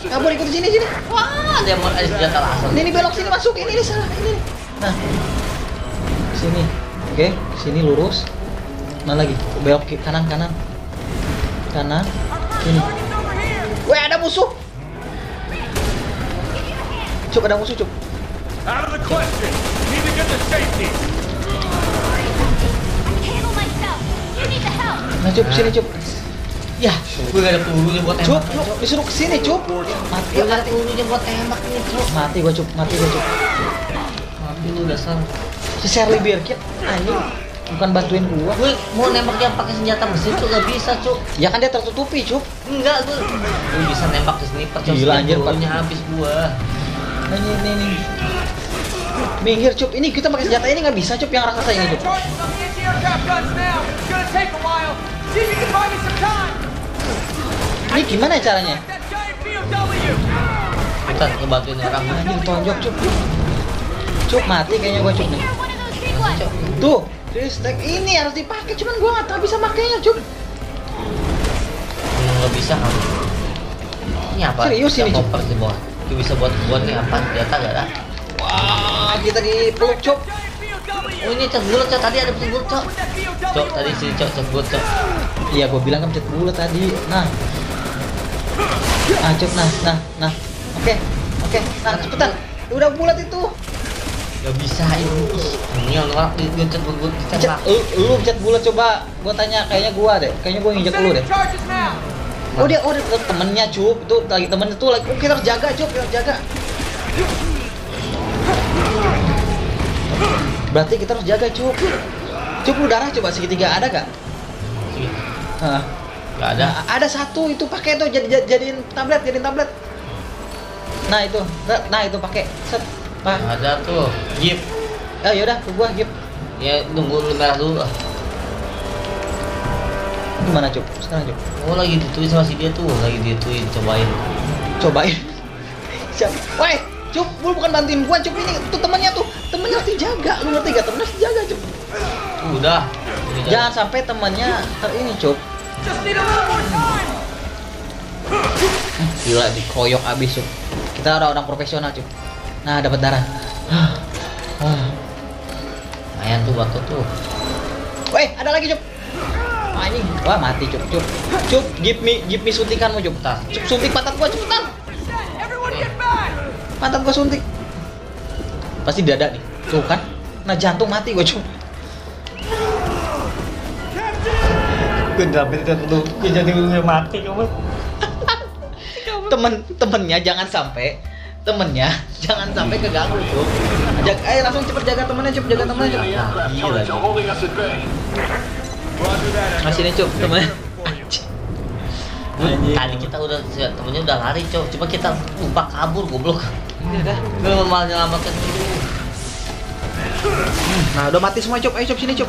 Kabur ikut sini sini. Wah, dia mau ada senjata laser. Ini nih belok sini masuk. Ini nih salah. Ini. Nah. Sini. Oke, sini lurus. Mana lagi? Belok ki- kanan kanan. Kanan. Sini. Weh, ada musuh. Cuk, ada musuh, Cuk. Out of the question. Nah, Cuk, sini, Cuk. Ya, Gue gak ada pelurunya buat tembak. Cuk, disuruh ke sini, Cuk. Mati, Gue gak ada pelurunya buat tembak nih, Cuk. Mati gua, Cuk. Mati gua, Cuk. Mati lu dasar. Si Shirley Birkin anjing bukan bantuin gua. Gue mau nembak dia pakai senjata mesin tuh gak bisa, Cuk. Ya kan dia tertutupi, Cuk. Enggak, gue gue bisa nembak ke sniper, Cuk. Gila, anjir, habis gua. Nah, ini, ini, ini. Minggir, Cup. Ini kita pakai senjata ini nggak bisa, Cup. Yang raksasa ini, Cup. Ini gimana ya caranya? Kita ngebantuin orang. Anjing tonjok, Cup. Cup mati kayaknya gua, Cup nih. Ones. Cuk. Tuh, Tristek ini harus dipakai, cuman gua nggak tahu bisa makainya, Cup. Nggak bisa kan? Ini apa? Serius ini, bawah. Itu bisa buat buat nih apa? Senjata gak ada? Wah, kita dipeluk, Cup. Oh ini cek bulat, cek tadi ada cek bulat, cok. Cok, tadi sini cok, cek bulat, cok. Iya, gua bilang kan pencet bulat tadi. Nah. Ah, Cup, nah, nah, nah. Oke, oke. Nah, cepetan. Udah bulat itu. Gak bisa ini. Ini orang cek bulat lu, lu bulat coba. Gua tanya, kayaknya gua deh. Kayaknya gua nginjek lu deh. Oh dia, oh dia temennya cup, itu lagi temennya tuh lagi, oh, kita harus jaga cup, kita harus jaga. Berarti kita harus jaga cup. Cup lu darah coba segitiga ada gak? Hah. Gak ada. Nah, ada satu itu pakai tuh jadi jadi- jadiin tablet, jadiin tablet. Nah itu, nah, nah itu pakai. Set. Gak ada tuh. Jeep. Oh yaudah, ke gua gip. Ya nunggu lu merah dulu. ah. gimana cup sekarang cup Oh lagi dituin sama si dia tuh, lagi dituin cobain. cobain siap woi cup lu bukan bantuin gua cup ini tuh temannya tuh temennya harus dijaga lu ngerti gak temennya harus dijaga cup udah. Jangan sampai temannya ter ini cup gila dikoyok abis cup kita orang orang profesional cup nah dapat darah Lumayan tuh waktu tuh. Weh, ada lagi, Cup. Anjing. Wah, mati, Cup. Cup. Cup, give me give me suntikanmu, Cup. Cup, suntik pantat gua, cepetan. Everyone get back! Pantat gua suntik. Pasti dada nih. Tuh kan. Nah, jantung mati gua, Cup. Gue dapet itu dulu, gue jadi gue mati kamu. Temen temennya jangan sampai temennya jangan sampai keganggu, Cup. Ajak, ayo langsung cepet jaga temennya, Cup. Jaga temennya, Cup. Nah, gila. Bay. Nah, sini, Cup, temennya. Tadi kita udah temennya udah lari cok, cuma kita lupa kabur goblok. Dah. Gue malah nyelamatkan. Nah, udah mati semua, Cup. Ayo, Cup, sini, hand.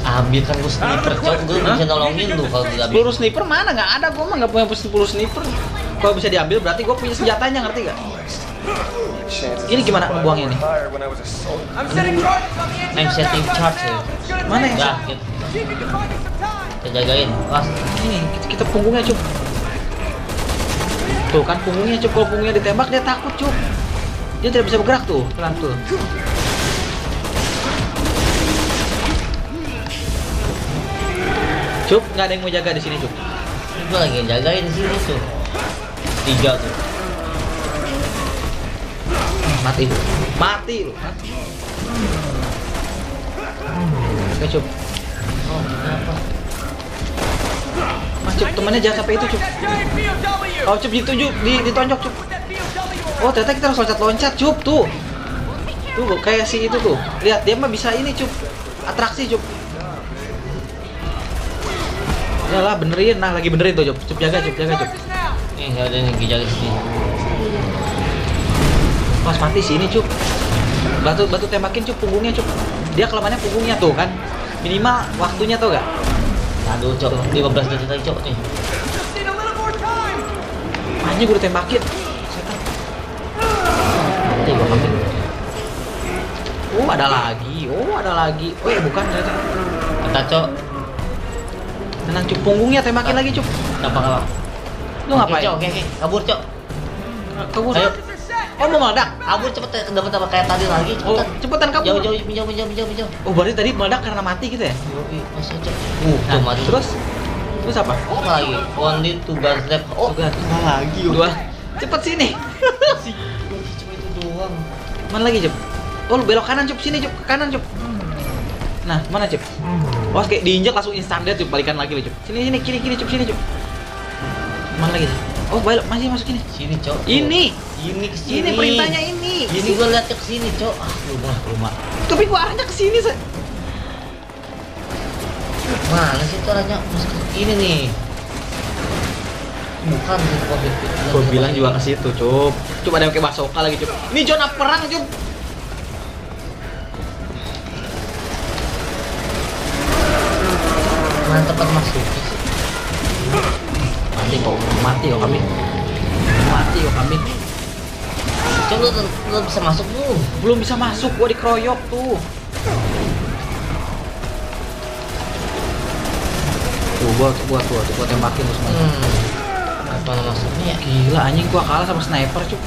Ambil kan gue sniper cok, gue bisa nolongin lu kalau udah Peluru sniper mana? Nggak ada, gua mah nggak punya peluru sniper. Kalau bisa diambil berarti gua punya senjatanya, ngerti gak? Ini gimana buangnya nih? I'm setting targets on the I'm setting charge ya. Mana yang Udah, set? Kita, jagain. Wah, Ini kita, kita punggungnya cup. Tuh kan punggungnya cup. Kalau punggungnya ditembak dia takut cup. Dia tidak bisa bergerak tuh. Tenang tuh. Cup, nggak ada yang mau jaga di sini cup. gue lagi jagain di sini tuh. Tiga tuh. Mati, mati lu. Mati. Oke cup. Oh, kenapa? Mas cup, temennya jangan sampai itu BOW! Oh cup ditunjuk, di, ditonjok BOW Oh ternyata kita harus loncat-loncat cup tuh. Tuh kayak si itu tuh. Lihat dia mah bisa ini cup Atraksi cup Yalah benerin, nah lagi benerin tuh cup Cup jaga cup, jaga now! Nih, ada yang jaga sini. Pas mati sini cup Batu batu tembakin cup punggungnya cup Dia kelemahannya punggungnya tuh kan. Minimal waktunya tuh gak? Aduh cok, 15 detik lagi cok nih. Anjing gue tembakin Setan. Gua mati Oh ada lagi, oh ada lagi. Oh eh bukan ternyata. Kita cok, Tenang cup, punggungnya tembakin lagi cup apa apa? Lu ngapain? Oke, oke, kabur cok. Kabur. Ayo. Oh mau meledak? Kabur cepet ya, dapat apa kayak tadi lagi, Oh, cepetan. cepetan kabur. Jauh, jauh, jauh, jauh, jauh, jauh. Oh, berarti tadi meledak karena mati gitu ya? Yoi, masa cok. Uh, Nah, mati. terus terus apa? Oh, apa lagi? Only two guns left. Oh, Tugas. lagi. Dua. Cepet sini. Cuma itu doang. Mana lagi, Cep? Oh, lu belok kanan, Cep. Sini, Cep. Ke kanan, Cep. Nah, mana, Cep? Oh, kayak diinjak langsung instan death, Cep. Balikan lagi, Cep. Sini, sini, kiri, kiri, Cep. Sini, Cep. Mana lagi? Oh, belok. Masih masuk ini. Sini, cok. Ini. Ini ke sini. Ini perintahnya ini. Ini gua lihat ke sini, cok. Ah, rumah, rumah. Tapi gua arahnya ke sini, Sa. Mana sih itu arahnya? Masuk ke ini nih. Bukan sih, gua bilang. Gua bilang juga ke situ, Cep. Coba ada yang pakai basoka lagi, Cep. Ini zona perang, Cep. Mana tempat masuk? Mati kok, mati kok kami. Mati kok kami. Cok, lu, lu bisa masuk lu. Belum bisa masuk, gua dikeroyok tuh. Tuh, gua gua tuh, tuh, gua tembakin tuh semua. Hmm. Mana masuknya ya? Gila anjing gua kalah sama sniper, cuk.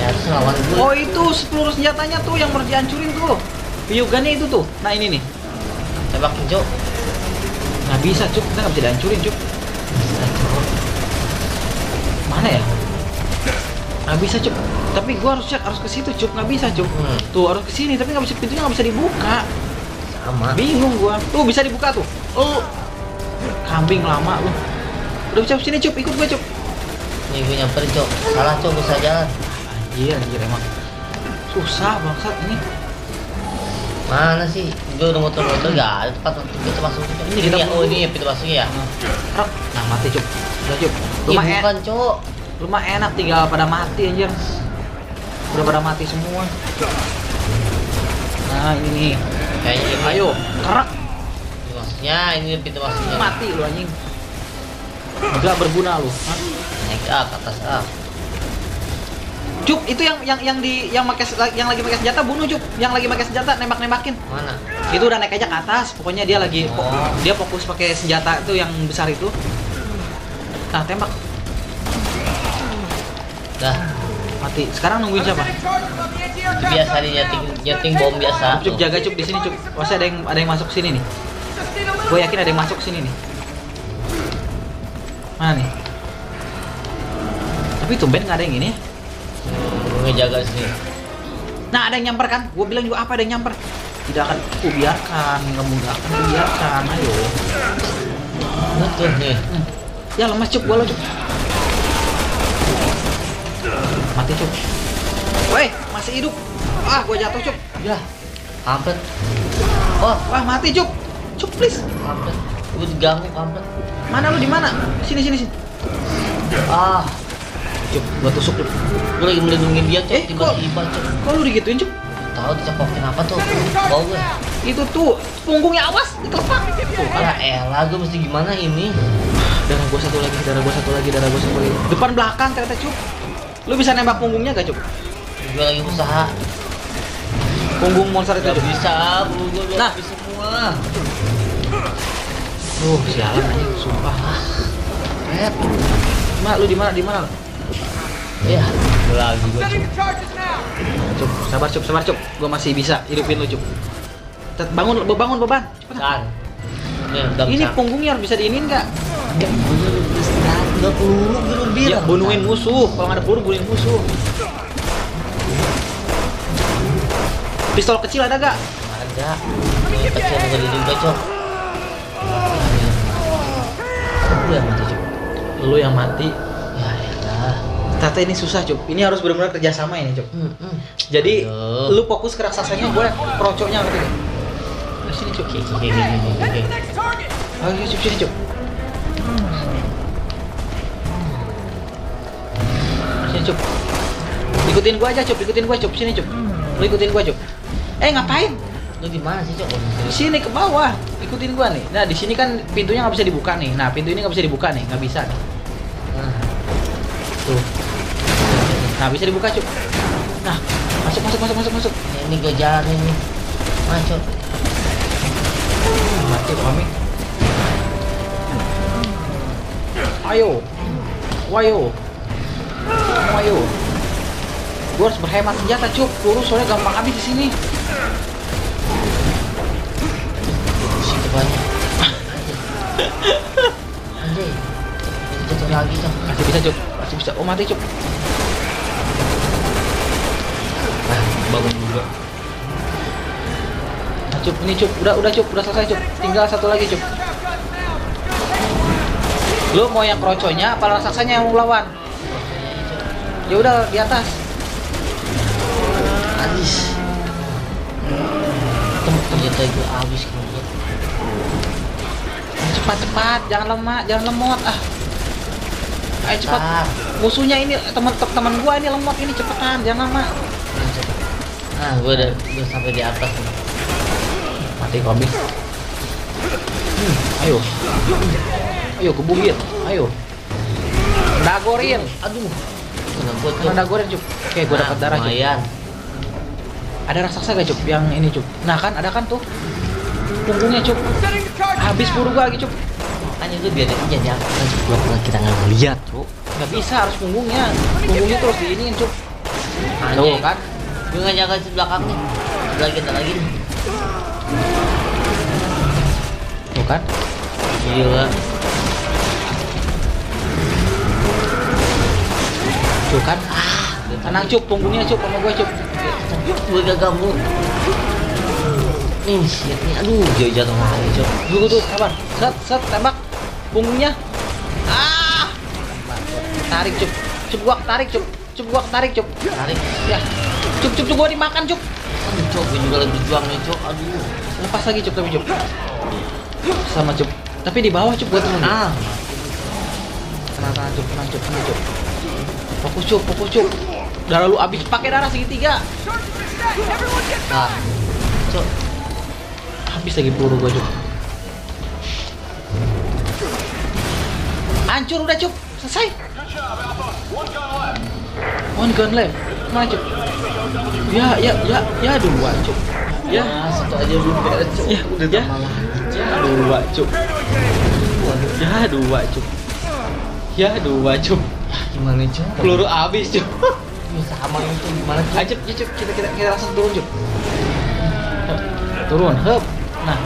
Ya harus lawan gue. Oh, itu peluru senjatanya tuh yang harus dihancurin tuh. Biogannya itu tuh. Nah, ini nih. Tembakin, cok. Nggak bisa, cuk. Kita nggak bisa dihancurin, cuk. Nggak bisa, cuk. Tapi gua harus cek harus ke situ, cuk. Nggak bisa, cuk. Hmm. Tuh, harus ke sini, tapi nggak bisa pintunya nggak bisa dibuka. Sama. Bingung gua. Tuh, bisa dibuka tuh. Oh. Kambing lama lu. Udah bisa sini, cup. Ikut gua, cup. Nih gue nyamperin, cok. Salah, cok. Bisa jalan. Anjir, anjir emang. Susah bangsat ini. Mana sih? Gue udah motor-motor gak ada tempat untuk kita masuk. Ini Ini, kita ya. Oh, ini ya pintu masuknya ya. Nah, mati, cup. Udah, cup. Ih, Rumah en rumah enak tinggal pada mati anjir. Udah pada mati semua. Nah, ini. Kayaknya. Ayo, kerak. Ini Maksudnya ini pintu masuknya. Mati lu anjing. Gak berguna lu. Hah? Naik ah ke atas ah. Cup, itu yang yang yang di yang pakai yang lagi pakai senjata bunuh Cup. Yang lagi pakai senjata nembak-nembakin. Mana? Itu udah naik aja ke atas. Pokoknya dia lagi Oh. dia fokus pakai senjata itu yang besar itu. Nah, tembak. Dah. Mati. Sekarang nungguin siapa? Itu biasa di nyeting nyeting bom biasa. Cup jaga Cup di sini Cup. Pasti ada yang ada yang masuk sini nih. Gue yakin ada yang masuk sini nih. Mana nih? Tapi tumben nggak ada yang ini. Hmm, ngejaga sini. Nah ada yang nyamper kan? Gue bilang juga apa ada yang nyamper? Tidak akan ku biarkan, nggak mudah akan ku biarkan. Ayo. Betul nih. Hmm. Ya lemas Cup, gua lo Cup. Mati Cup. Weh, masih hidup. Ah, gua jatuh Cup. Ya. Kampret. Oh, Wah, mati Cup. Cup please. kampret. Gue diganggu kampret. Mana lu di mana? Sini sini sini. Ah, Cup, gua tusuk Cup. gue lagi melindungi dia Eh, cok kok- tiba-tiba cok. Kok lu digituin Cup? Tahu dicepokin apa tuh? Bau gue. Itu tuh punggungnya awas ditelepak. Tuh kan. elah, gue mesti gimana ini? Darah gua satu lagi, darah gua satu lagi, darah gua satu lagi. Depan belakang ternyata Cup. Lu bisa nembak punggungnya gak Cup? Gue lagi usaha. Punggung monster itu Gak bisa, belum Nah. habis semua. Duh, sialan aja, sumpah. Red. Mak, lu di mana? Di mana? Ya, lagi gue cok. Cup, sabar cup, sabar cup. Gua masih bisa hidupin lu cup. Tet, bangun, bangun beban. Cepetan. Ini bisa. punggungnya harus bisa diinin nggak? Ya, bener, Udah peluru Ya, bilang. bunuhin musuh. Kalau nggak ada peluru, bunuhin musuh. Pistol kecil ada gak? Ada. Kecil juga di juga cok. Gue yang mati cok. Lu yang mati. Ya elah. Ternyata ini susah cup. Ini harus benar-benar kerjasama ini cup. Hmm, hmm. Jadi Aduh. lu fokus ke raksasanya, gue krocoknya ngerti gak? Sini cup. Oke, oke, oke, oke, iya cup, sini cup. Cup. Ikutin gua aja cup, ikutin gua cup, sini cup. Lu ikutin gua cup. Eh ngapain? Lu di mana sih cok? Di sini ke bawah. Ikutin gua nih. Nah di sini kan pintunya nggak bisa dibuka nih. Nah pintu ini nggak bisa dibuka nih, nggak bisa nih. Nah, Tuh. Nah bisa dibuka cup. Nah masuk masuk masuk masuk masuk. ini gue jalan ini. Cok? Mati kami. Ayo. Wayo. Ayo. Gua harus berhemat senjata cup. Peluru soalnya gampang habis di sini. Situ banyak. Anjay. Jatuh lagi cok. Masih bisa cup. Masih bisa. Oh mati cup. Nah, bangun juga. Nah, cup, ini cup, udah udah cup, udah selesai cup. Tinggal satu lagi cup. Lu mau yang kroconya apa raksasanya yang mau lawan? Ya udah di atas. Habis. Ternyata gue habis kemudian. Cepat cepat, jangan lemah, jangan lemot ah. Ayo cepat. Musuhnya ini teman teman gua ini lemot ini cepetan, jangan lama. Nah, gue udah, udah sampai di atas nih. Mati komik. Hmm, ayo. Ayo kebuhin, ayo. Dagorin. Aduh. Kena gue tuh. Mana dagorin cup? Oke, gua Nah, dapat darah cup. Ada raksasa gak cup yang ini cup? Nah kan ada kan tuh punggungnya cup. Habis peluru gua lagi cup. Makanya itu biar dia jadi apa kan cok. Pura-pura kita nggak ngeliat cok. Nggak bisa harus punggungnya. Punggungnya terus diinin cup. Tuh Anjay. kan. Gue nggak jaga di belakang nih. Lagi kita lagi nih. Tuh kan. Gila. Tuh kan. Tenang cup, punggungnya cup sama gua cup. Gue gagal mulu. Nih, shit nih. Aduh, jauh jatuh lagi cok. Tunggu tuh, sabar. Set, set, tembak. Punggungnya. Ah. Tarik cup. Cup gua tarik cup. Cup gua tarik cup. Tarik. Ya. Cup, cup, cup gua dimakan cup. Aduh gue juga lagi berjuang nih cok. Aduh. Lepas lagi cup tapi cup. Sama cup. Tapi di bawah cup gua temen. Ah. Tenang, tenang cup, tenang tenang. Fokus cup, fokus cup. Darah lu habis pakai darah segitiga. Nah. cok Habis lagi peluru gua, Cuk. Hancur udah, Cuk. Selesai. One gun left. Mana, Cuk? Ya, ya, ya, ya dua, Cuk. Ya, satu aja belum beres cok ya, udah ya. Ya, dua, Cuk. Ya, dua, Cuk. Ya, dua, Cuk. Gimana cok Peluru habis, Cuk. Ya, sama itu gimana cok Ayo, ya, Cuk. Kita, kita, kita langsung turun, Cuk. Turun, hep. Nah,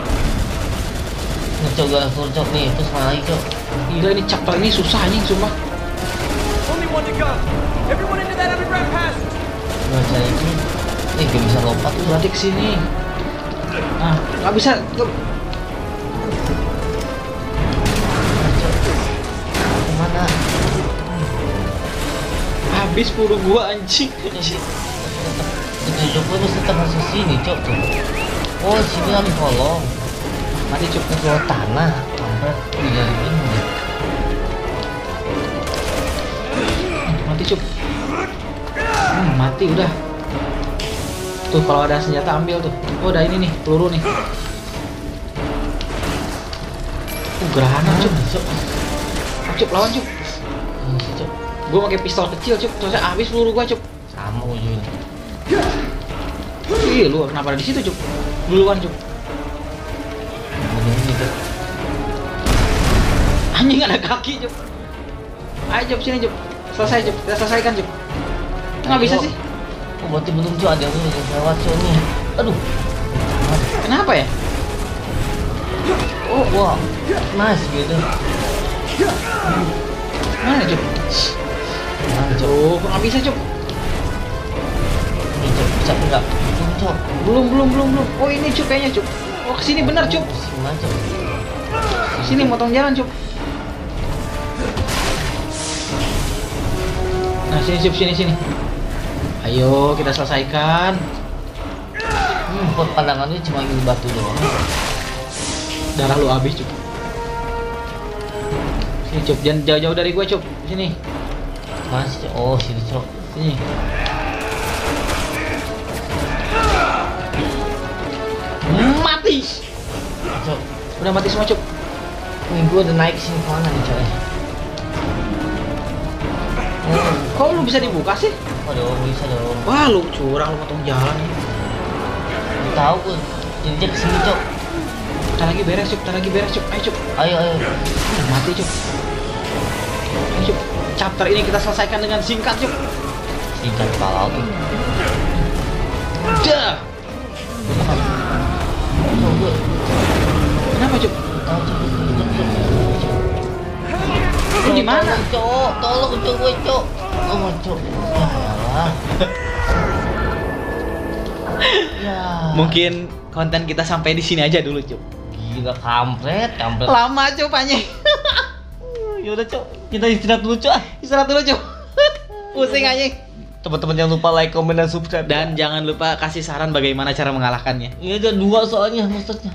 ngecok gue langsung cok nih terus mana lagi cok gila ini chapter ini susah anjing, sumpah. Only one to go. Everyone into that underground passage. ini eh gak bisa lompat tuh Berarti ke sini. Nah, nggak bisa. Habis peluru gua anjing. cok gue mesti tetap harus sini cok tuh oh sini harus kolong Mati, Cuk. ke bawah tanah kampret iya ini Mati, Cuk. Hmm, mati udah. Tuh kalau ada senjata ambil tuh. Oh, udah ini nih, peluru nih. Uh, gerhana, cok Ah, Cuk, lawan, Cuk. Gua pakai pistol kecil, Cuk. Soalnya habis peluru gua, Cuk. sama ujungnya Ih, lu kenapa ada di situ, Cuk? Duluan, Cuk. Anjing ada kaki, Cuk. Ayo, Cuk, sini, Cuk. Selesai, Cuk. Kita selesaikan, Cuk. Nggak bisa sih. oh berarti belum cok ada yang udah lewat nih aduh Kenapa ya? oh wow nice gitu Mana, Cuk? Cok Cuk, nggak bisa, Cuk. ini cok bisa enggak belum cok Belum, belum, belum, belum. Oh, ini, Cuk, kayaknya, Cuk. Oh, ke sini benar, Cuk. Cok Sini motong jalan, Cuk. Nah, sini, Cuk, sini, sini. Ayo, kita selesaikan. hmm, pandangannya cuma ini batu doang Darah lu habis, Cuk. Sini, Cuk. Jangan jauh-jauh dari gua, Cuk. Sini. Mana sih cok oh sini cok Sini. Mati. cok Udah mati semua, Cuk. Wih, gue udah naik sini ke mana nih coy? Oh, Kok lu bisa dibuka sih? dong, bisa dong. Wah, lu curang lu motong jalan. Lu tahu gue, jadi dia ke sini cok. Bentar lagi beres, Cuk. Bentar lagi beres, Cuk. Ayo, Cuk. Ayo, ayo. Mati, Cuk. Cuk. Chapter ini kita selesaikan dengan singkat, Cuk. Singkat kepala tuh. Dah. Kenapa, Cuk? Lu di mana? Cok, tolong cok gue cok. Oh, cok. Ya, ya. Mungkin konten kita sampai di sini aja dulu, Cuk. Gila kampret, kampret. Lama, Cuk, anjing. Yaudah cok, kita istirahat dulu cok. Istirahat dulu, Cuk. Pusing anjing. Teman-teman jangan lupa like, komen, dan subscribe. Dan jangan lupa kasih saran bagaimana cara mengalahkannya. Ini ada dua soalnya maksudnya.